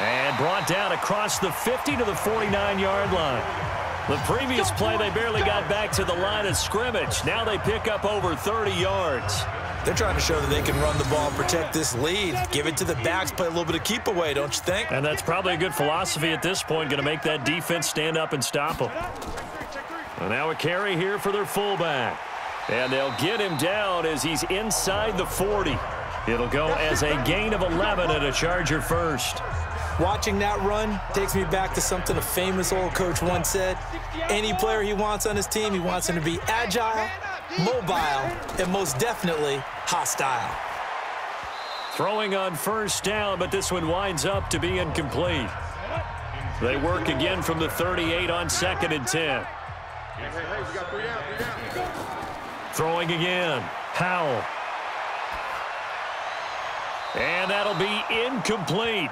And brought down across the 50 to the 49-yard line. The previous play, they barely got back to the line of scrimmage. Now they pick up over 30 yards. They're trying to show that they can run the ball, protect this lead, give it to the backs, play a little bit of keep away, don't you think? And that's probably a good philosophy at this point, going to make that defense stand up and stop them. And now a carry here for their fullback. And they'll get him down as he's inside the 40. It'll go as a gain of 11 and a Charger first. Watching that run takes me back to something a famous old coach once said. Any player he wants on his team, he wants him to be agile, mobile, and most definitely hostile. Throwing on first down, but this one winds up to be incomplete. They work again from the 38 on second and 10. Throwing again. Howell. And that'll be incomplete.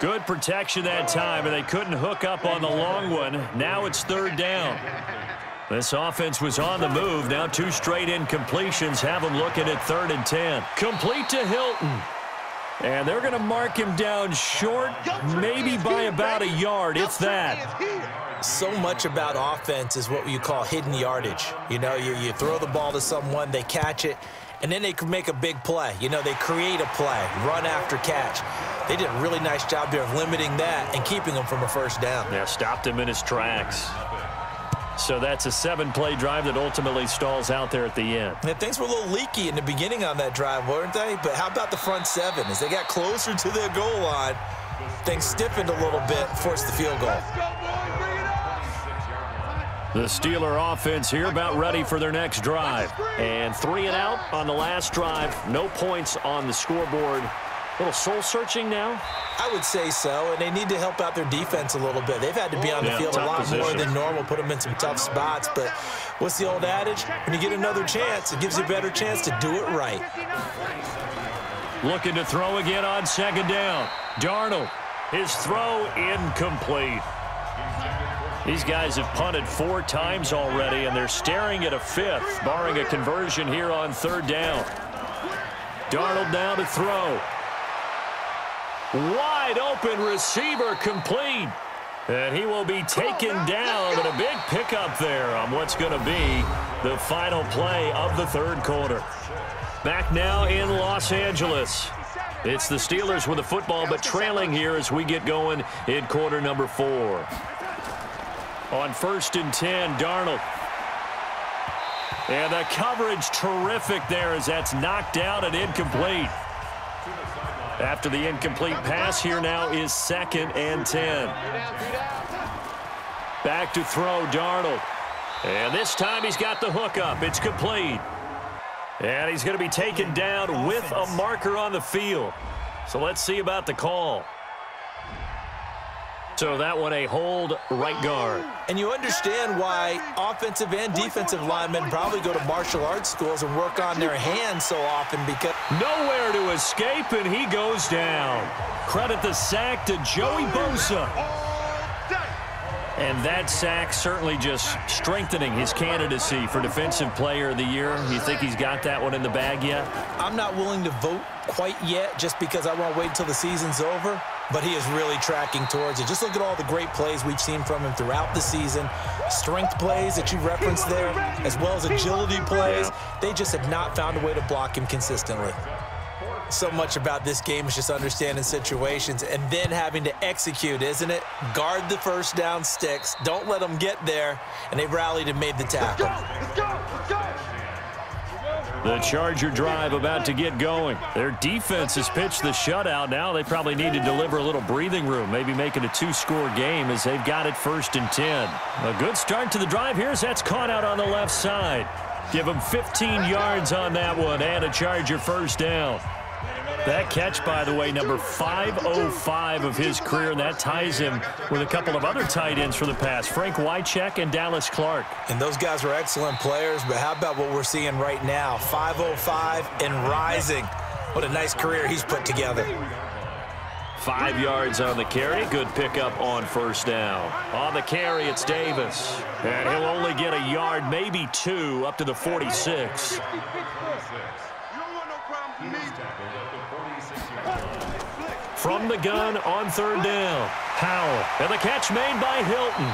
Good protection that time, and they couldn't hook up on the long one. Now it's third down. This offense was on the move. Now two straight incompletions have them looking at third and 10. Complete to Hilton. And they're going to mark him down short, maybe by about a yard, if that. So much about offense is what you call hidden yardage. You know, you, you throw the ball to someone, they catch it, and then they can make a big play. You know, they create a play, run after catch. They did a really nice job there of limiting that and keeping him from a first down. Yeah, stopped him in his tracks. So that's a seven-play drive that ultimately stalls out there at the end. Yeah, things were a little leaky in the beginning on that drive, weren't they? But how about the front seven? As they got closer to their goal line, things stiffened a little bit, forced the field goal. The Steeler offense here about ready for their next drive. And three and out on the last drive. No points on the scoreboard. A little soul-searching now? I would say so, and they need to help out their defense a little bit. They've had to be on the yeah, field a lot position. more than normal, put them in some tough spots. But what's the old adage? When you get another chance, it gives you a better chance to do it right. Looking to throw again on second down. Darnold, his throw incomplete. These guys have punted four times already, and they're staring at a fifth, barring a conversion here on third down. Darnold now to throw. Wide open receiver complete. And he will be taken down and a big pickup there on what's going to be the final play of the third quarter. Back now in Los Angeles. It's the Steelers with the football, but trailing here as we get going in quarter number four. On first and 10, Darnold. And the coverage terrific there as that's knocked out and incomplete. After the incomplete pass, here now is second and 10. Back to throw, Darnold. And this time he's got the hookup. It's complete. And he's going to be taken down with a marker on the field. So let's see about the call. So that one a hold right guard. And you understand why offensive and defensive linemen probably go to martial arts schools and work on their hands so often because... Nowhere to escape, and he goes down. Credit the sack to Joey Bosa. And that sack certainly just strengthening his candidacy for Defensive Player of the Year. You think he's got that one in the bag yet? I'm not willing to vote quite yet just because I won't wait until the season's over, but he is really tracking towards it. Just look at all the great plays we've seen from him throughout the season. Strength plays that you referenced there, as well as agility plays. They just have not found a way to block him consistently so much about this game is just understanding situations and then having to execute, isn't it? Guard the first down sticks. Don't let them get there. And they've rallied and made the tackle. Let's go! Let's go! The Charger drive about to get going. Their defense has pitched the shutout. Now they probably need to deliver a little breathing room, maybe make it a two-score game as they've got it first and 10. A good start to the drive. Here's that's caught out on the left side. Give them 15 yards on that one and a Charger first down. That catch, by the way, number 505 of his career, and that ties him with a couple of other tight ends for the past, Frank Wycheck and Dallas Clark. And those guys were excellent players, but how about what we're seeing right now? 505 and rising. What a nice career he's put together. Five yards on the carry. Good pickup on first down. On the carry, it's Davis. And he'll only get a yard, maybe two, up to the 46. From the gun on third down. Howell. And the catch made by Hilton.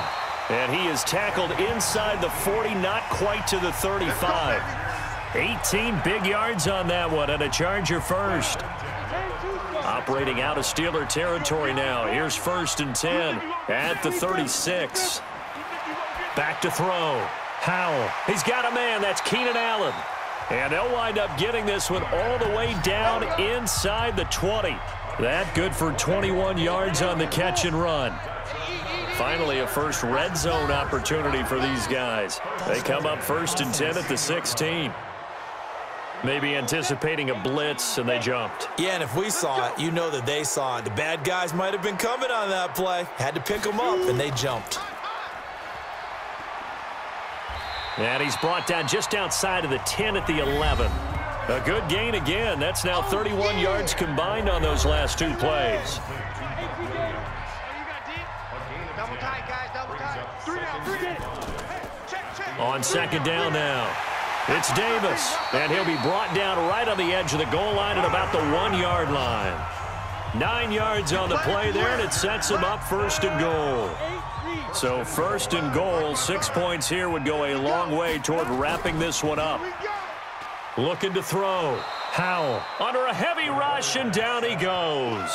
And he is tackled inside the 40, not quite to the 35. 18 big yards on that one, and a Charger first. Operating out of Steeler territory now. Here's first and 10 at the 36. Back to throw. Howell. He's got a man. That's Keenan Allen. And they'll wind up getting this one all the way down inside the 20. That good for 21 yards on the catch and run. Finally, a first red zone opportunity for these guys. They come up first and 10 at the 16. Maybe anticipating a blitz, and they jumped. Yeah, and if we saw it, you know that they saw it. The bad guys might have been coming on that play. Had to pick them up, and they jumped. And he's brought down just outside of the 10 at the 11. A good gain again. That's now 31 yards combined on those last two plays. On second down now. It's Davis, and he'll be brought down right on the edge of the goal line at about the one-yard line. Nine yards on the play there, and it sets him up first and goal. So first and goal, six points here would go a long way toward wrapping this one up. Looking to throw. Howell under a heavy rush, and down he goes.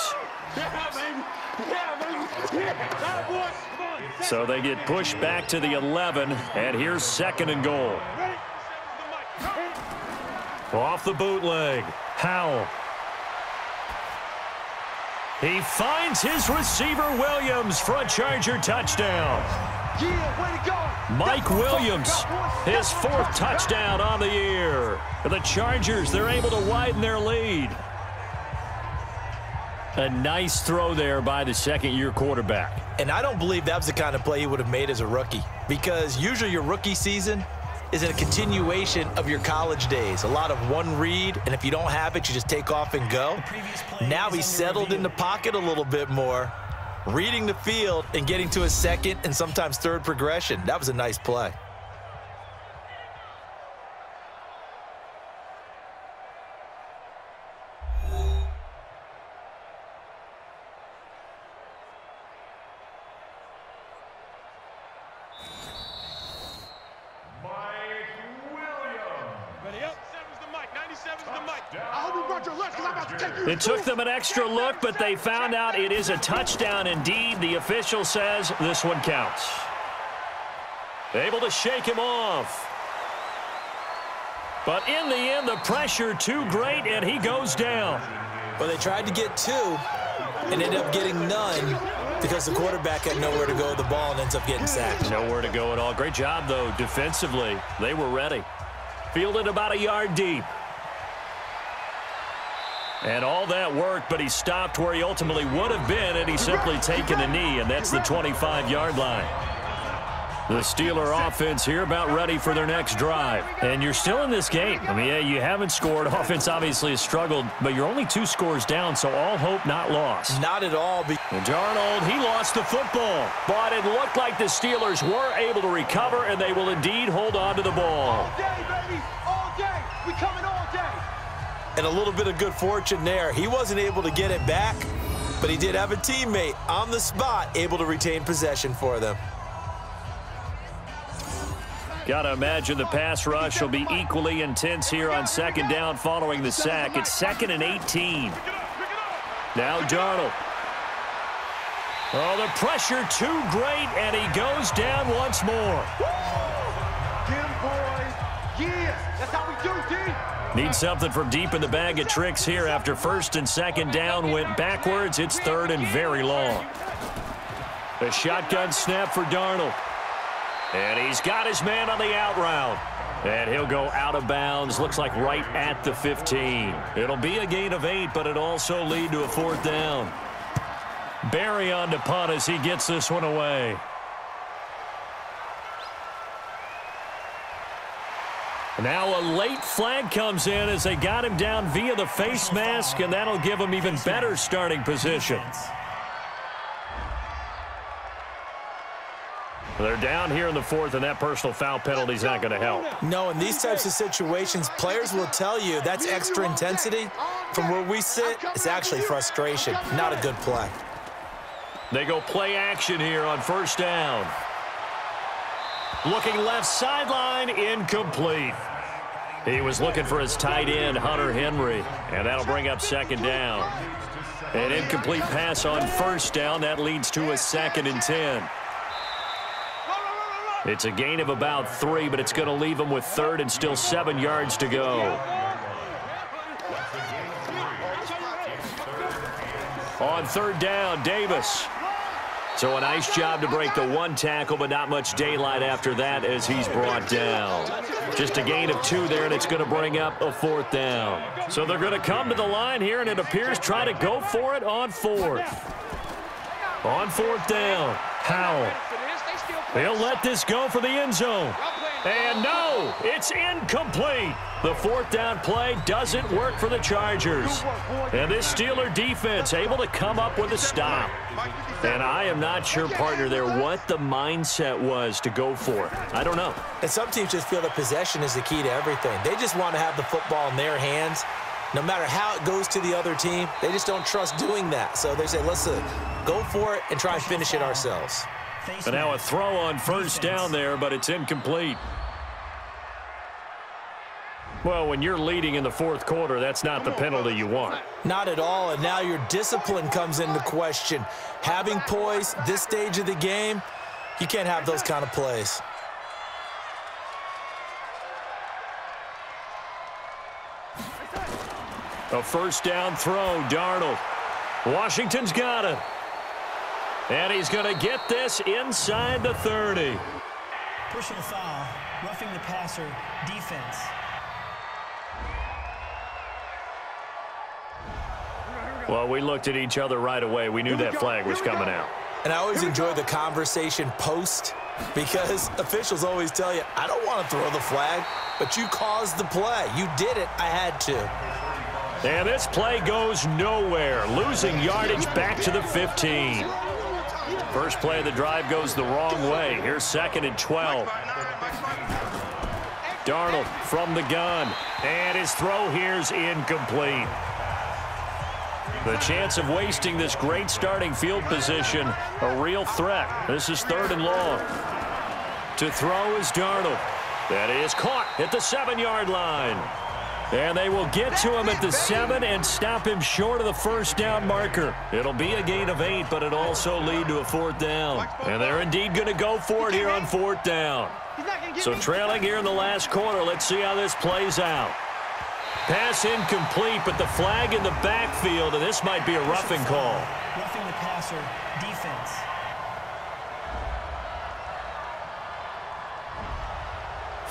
So they get pushed back to the 11, and here's second and goal. Off the bootleg. Howell. He finds his receiver Williams for a Charger touchdown. Mike Williams, his fourth touchdown on the year. For the Chargers, they're able to widen their lead. A nice throw there by the second-year quarterback. And I don't believe that was the kind of play he would have made as a rookie because usually your rookie season is a continuation of your college days. A lot of one read, and if you don't have it, you just take off and go. Now he's settled in the pocket a little bit more reading the field and getting to a second and sometimes third progression. That was a nice play. Extra look, but they found out it is a touchdown indeed. The official says this one counts. Able to shake him off. But in the end, the pressure too great, and he goes down. Well, they tried to get two and ended up getting none because the quarterback had nowhere to go with the ball and ends up getting sacked. Nowhere to go at all. Great job, though, defensively. They were ready. Fielded about a yard deep. And all that work, but he stopped where he ultimately would have been, and he simply taken a knee, and that's the 25-yard line. The Steeler offense here about ready for their next drive. And you're still in this game. I mean, yeah, you haven't scored. Offense obviously has struggled, but you're only two scores down, so all hope not lost. Not at all. And Darnold, he lost the football. But it looked like the Steelers were able to recover, and they will indeed hold on to the ball. All day, baby. And a little bit of good fortune there. He wasn't able to get it back, but he did have a teammate on the spot able to retain possession for them. Got to imagine the pass rush will be equally intense here on second down following the sack. It's second and 18. Now Darnold. Oh, the pressure too great, and he goes down once more. Them boys. Yeah. That's how we do, D. Need something from deep in the bag of tricks here after first and second down went backwards. It's third and very long. The shotgun snap for Darnold. And he's got his man on the out route. And he'll go out of bounds. Looks like right at the 15. It'll be a gain of eight, but it also lead to a fourth down. Barry on to punt as he gets this one away. Now a late flag comes in as they got him down via the face mask, and that'll give him even better starting position. They're down here in the fourth, and that personal foul penalty is not going to help. No, in these types of situations, players will tell you that's extra intensity. From where we sit, it's actually frustration, not a good play. They go play action here on first down. Looking left sideline, incomplete. He was looking for his tight end, Hunter Henry, and that'll bring up second down. An incomplete pass on first down. That leads to a second and 10. It's a gain of about three, but it's going to leave him with third and still seven yards to go. On third down, Davis. So a nice job to break the one tackle, but not much daylight after that as he's brought down. Just a gain of two there, and it's going to bring up a fourth down. So they're going to come to the line here, and it appears try to go for it on fourth. On fourth down, Howell. They'll let this go for the end zone. And no, it's incomplete. The fourth down play doesn't work for the Chargers. And this Steeler defense able to come up with a stop. And I am not sure, partner, there what the mindset was to go for it. I don't know. And some teams just feel that possession is the key to everything. They just want to have the football in their hands. No matter how it goes to the other team, they just don't trust doing that. So they say, listen, uh, go for it and try and finish it ourselves. And now a throw on first down there, but it's incomplete. Well, when you're leading in the fourth quarter, that's not the penalty you want. Not at all, and now your discipline comes into question. Having poise this stage of the game, you can't have those kind of plays. A first down throw, Darnold. Washington's got it. And he's going to get this inside the 30. Personal foul, roughing the passer, defense. Well, we looked at each other right away. We knew that flag was coming out. And I always enjoy the conversation post because officials always tell you, I don't want to throw the flag, but you caused the play. You did it. I had to. And this play goes nowhere. Losing yardage back to the 15. First play of the drive goes the wrong way. Here's second and 12. Darnold from the gun. And his throw here's incomplete. The chance of wasting this great starting field position, a real threat. This is third and long. To throw is Darnold. That is caught at the seven-yard line. And they will get to him at the seven and stop him short of the first down marker. It'll be a gain of eight, but it'll also lead to a fourth down. And they're indeed going to go for it here on fourth down. So trailing here in the last quarter, let's see how this plays out. Pass incomplete, but the flag in the backfield, and this might be a roughing call. Roughing the passer, defense.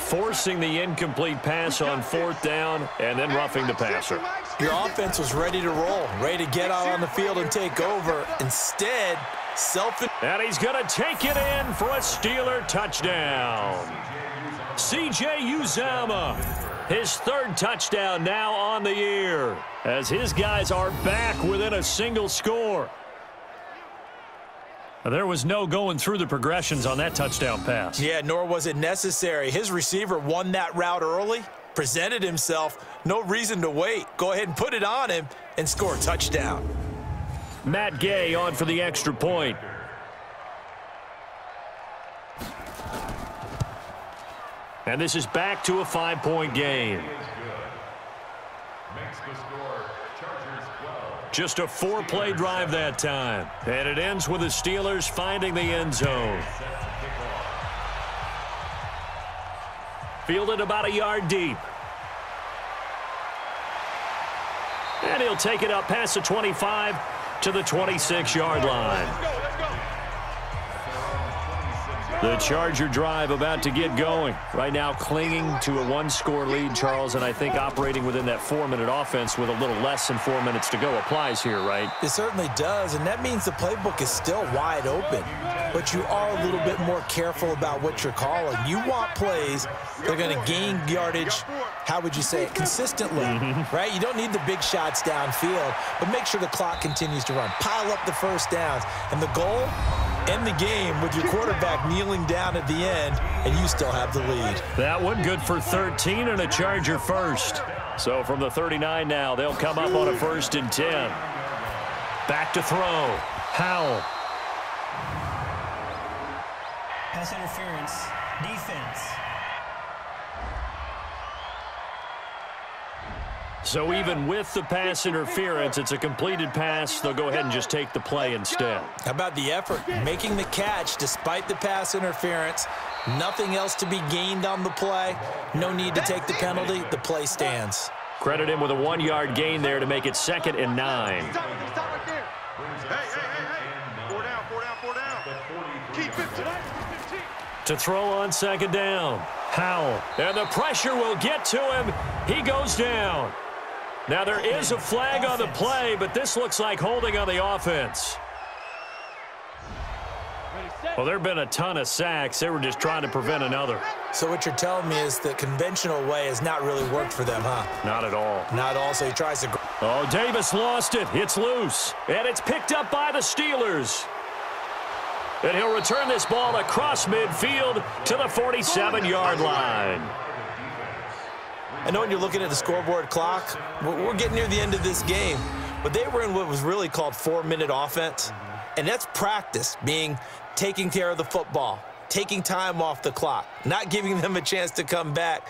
Forcing the incomplete pass on fourth down, and then roughing the passer. Your offense was ready to roll, ready to get out on the field and take over. Instead, Self and he's going to take it in for a Steeler touchdown. C.J. Uzomah, his third touchdown now on the year, as his guys are back within a single score. There was no going through the progressions on that touchdown pass. Yeah, nor was it necessary. His receiver won that route early, presented himself. No reason to wait. Go ahead and put it on him and score a touchdown. Matt Gay on for the extra point. And this is back to a five-point game. Just a four-play drive that time. And it ends with the Steelers finding the end zone. Fielded about a yard deep. And he'll take it up past the 25 to the 26-yard line. The Charger drive about to get going. Right now clinging to a one-score lead, Charles, and I think operating within that four-minute offense with a little less than four minutes to go applies here, right? It certainly does, and that means the playbook is still wide open. But you are a little bit more careful about what you're calling. You want plays that are going to gain yardage, how would you say it, consistently, mm -hmm. right? You don't need the big shots downfield, but make sure the clock continues to run. Pile up the first downs. And the goal end the game with your quarterback kneeling down at the end, and you still have the lead. That one good for 13 and a Charger first. So from the 39 now, they'll come up on a first and 10. Back to throw. Howell. Pass interference. Defense. So even with the pass interference, it's a completed pass. They'll go ahead and just take the play instead. How about the effort? Making the catch despite the pass interference. Nothing else to be gained on the play. No need to take the penalty. The play stands. Credit him with a one-yard gain there to make it second and nine. To throw on second down. Howell. And the pressure will get to him. He goes down. Now, there is a flag on the play, but this looks like holding on the offense. Well, there have been a ton of sacks. They were just trying to prevent another. So what you're telling me is the conventional way has not really worked for them, huh? Not at all. Not at all, so he tries to... Oh, Davis lost it. It's loose. And it's picked up by the Steelers. And he'll return this ball across midfield to the 47-yard line. I know when you're looking at the scoreboard clock, we're getting near the end of this game, but they were in what was really called four-minute offense, and that's practice, being taking care of the football, taking time off the clock, not giving them a chance to come back.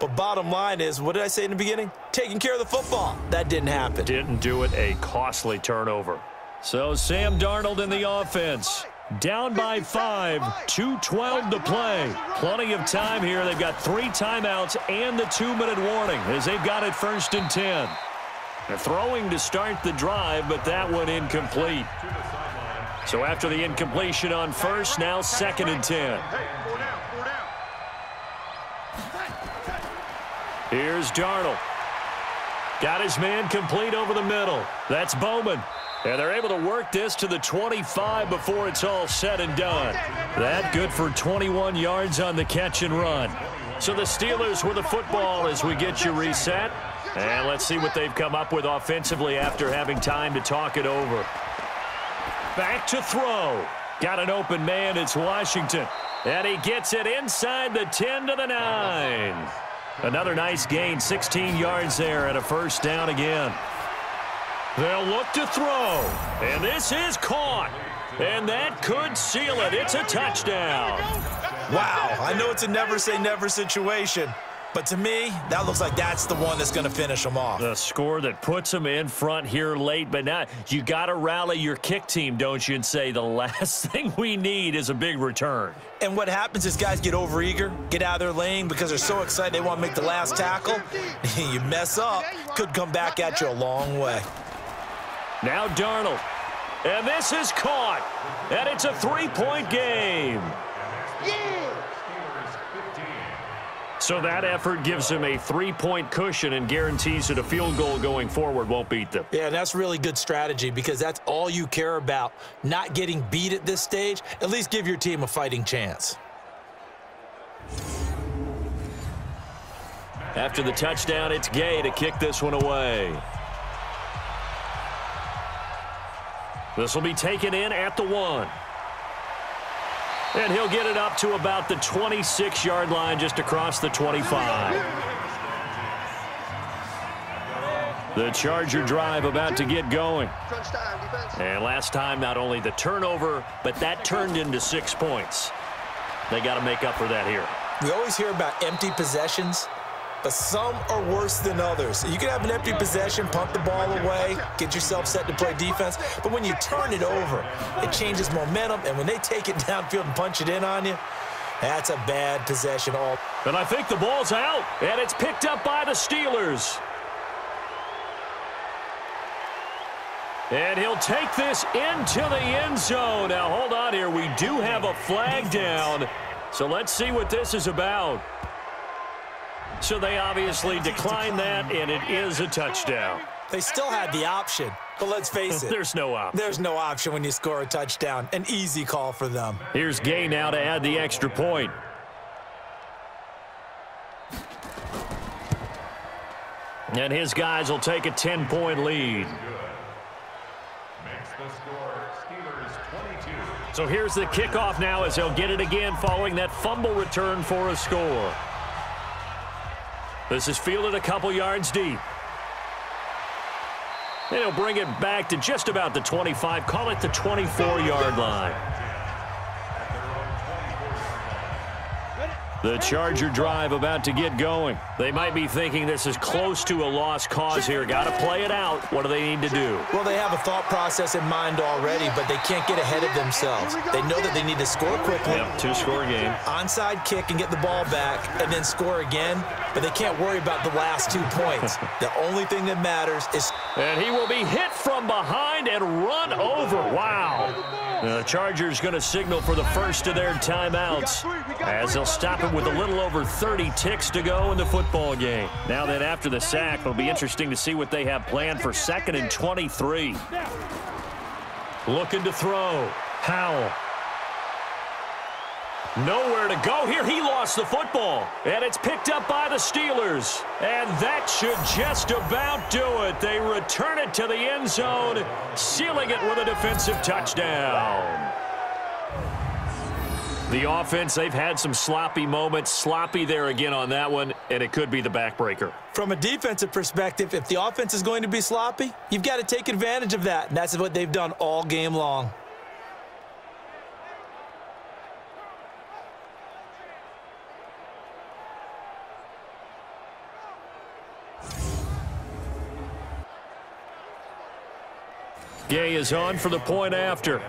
But bottom line is, what did I say in the beginning? Taking care of the football. That didn't happen. Didn't do it. A costly turnover. So Sam Darnold in the offense. Down by five, 2.12 to play. Plenty of time here. They've got three timeouts and the two-minute warning as they've got it first and 10. They're throwing to start the drive, but that one incomplete. So after the incompletion on first, now second and 10. Here's Darnold. Got his man complete over the middle. That's Bowman. And they're able to work this to the 25 before it's all said and done. That good for 21 yards on the catch and run. So the Steelers with the football as we get you reset. And let's see what they've come up with offensively after having time to talk it over. Back to throw. Got an open man. It's Washington. And he gets it inside the 10 to the 9. Another nice gain, 16 yards there and a first down again. They'll look to throw. And this is caught. And that could seal it. It's a touchdown. Wow. I know it's a never-say-never situation. But to me, that looks like that's the one that's going to finish them off. The score that puts them in front here late, but now you got to rally your kick team, don't you, and say the last thing we need is a big return. And what happens is guys get overeager, get out of their lane because they're so excited they want to make the last tackle. you mess up, could come back at you a long way. Now Darnold. And this is caught. And it's a three-point game. Yeah. So that effort gives him a three-point cushion and guarantees that a field goal going forward won't beat them. Yeah, that's really good strategy because that's all you care about, not getting beat at this stage. At least give your team a fighting chance. After the touchdown, it's Gay to kick this one away. This will be taken in at the one. And he'll get it up to about the 26-yard line just across the 25. The Charger drive about to get going. And last time, not only the turnover, but that turned into six points. They got to make up for that here. We always hear about empty possessions but some are worse than others. You can have an empty possession, punt the ball away, get yourself set to play defense, but when you turn it over, it changes momentum, and when they take it downfield and punch it in on you, that's a bad possession all. And I think the ball's out, and it's picked up by the Steelers. And he'll take this into the end zone. Now, hold on here. We do have a flag down, so let's see what this is about. So they obviously declined that, and it is a touchdown. They still had the option, but let's face it. There's no option. There's no option when you score a touchdown. An easy call for them. Here's Gay now to add the extra point. And his guys will take a 10-point lead. So here's the kickoff now as they'll get it again following that fumble return for a score. This is fielded a couple yards deep. And he'll bring it back to just about the 25, call it the 24-yard line. The Charger drive about to get going. They might be thinking this is close to a lost cause here. Got to play it out. What do they need to do? Well, they have a thought process in mind already, but they can't get ahead of themselves. They know that they need to score quickly. Yep, two-score game. Onside kick and get the ball back and then score again, but they can't worry about the last two points. the only thing that matters is... And he will be hit from behind and run over. Wow. The Chargers going to signal for the first of their timeouts as they'll stop it with a little over 30 ticks to go in the football game. Now then, after the sack, it'll be interesting to see what they have planned for second and 23. Looking to throw. Howell. Nowhere to go here. He lost the football. And it's picked up by the Steelers. And that should just about do it. They return it to the end zone, sealing it with a defensive touchdown. The offense, they've had some sloppy moments. Sloppy there again on that one, and it could be the backbreaker. From a defensive perspective, if the offense is going to be sloppy, you've got to take advantage of that, and that's what they've done all game long. Gay is on for the point after.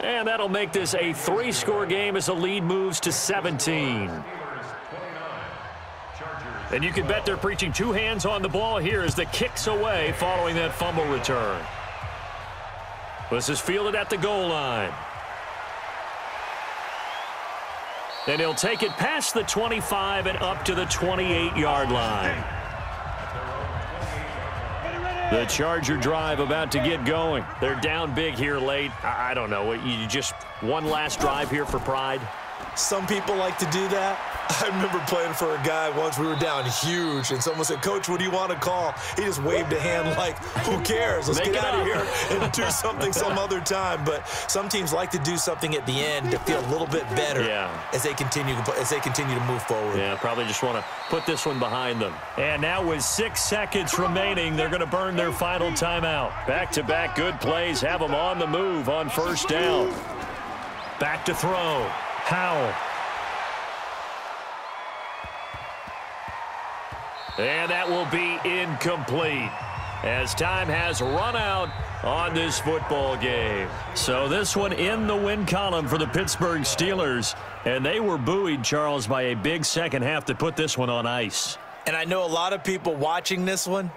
And that'll make this a three-score game as the lead moves to 17. And you can bet they're preaching two hands on the ball here as the kicks away following that fumble return. This is fielded at the goal line. And he'll take it past the 25 and up to the 28-yard line. The Charger drive about to get going. They're down big here late. I, don't know. You just one last drive here for pride? Some people like to do that. I remember playing for a guy once. We were down huge, and someone said, Coach, what do you want to call? He just waved a hand like, who cares? Let's Make get out up. of here and do something some other time. But some teams like to do something at the end to feel a little bit better Yeah. as they continue to as they continue to move forward. Yeah, probably just want to put this one behind them. And now with six seconds remaining, they're going to burn their final timeout. Back-to-back good plays have them on the move on first down. Back to throw. Howell. And that will be incomplete as time has run out on this football game. So this one in the win column for the Pittsburgh Steelers. And they were buoyed, Charles, by a big second half to put this one on ice. And I know a lot of people watching this one,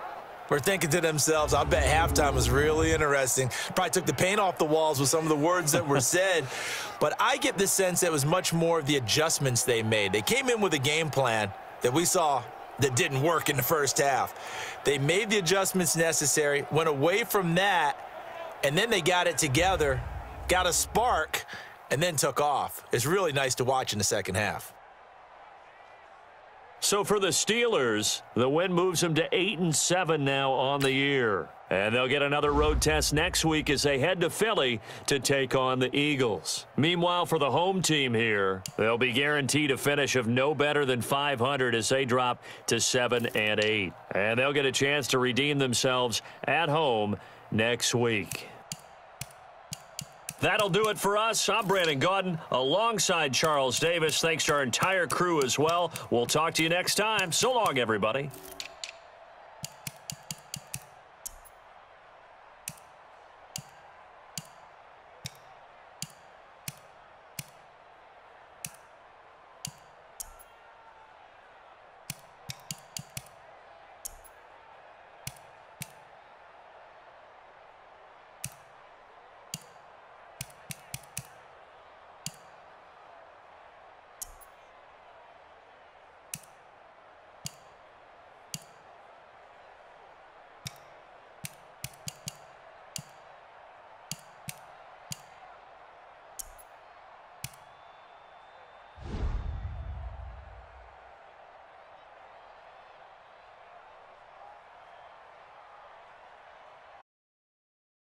were thinking to themselves, I bet halftime was really interesting. Probably took the paint off the walls with some of the words that were said. But I get the sense that it was much more of the adjustments they made. They came in with a game plan that we saw that didn't work in the first half. They made the adjustments necessary, went away from that, and then they got it together, got a spark, and then took off. It's really nice to watch in the second half. So for the Steelers, the win moves them to 8 and 7 now on the year. And they'll get another road test next week as they head to Philly to take on the Eagles. Meanwhile, for the home team here, they'll be guaranteed a finish of no better than 500 as they drop to 7 and 8. And they'll get a chance to redeem themselves at home next week. That'll do it for us. I'm Brandon Gaudin alongside Charles Davis. Thanks to our entire crew as well. We'll talk to you next time. So long, everybody.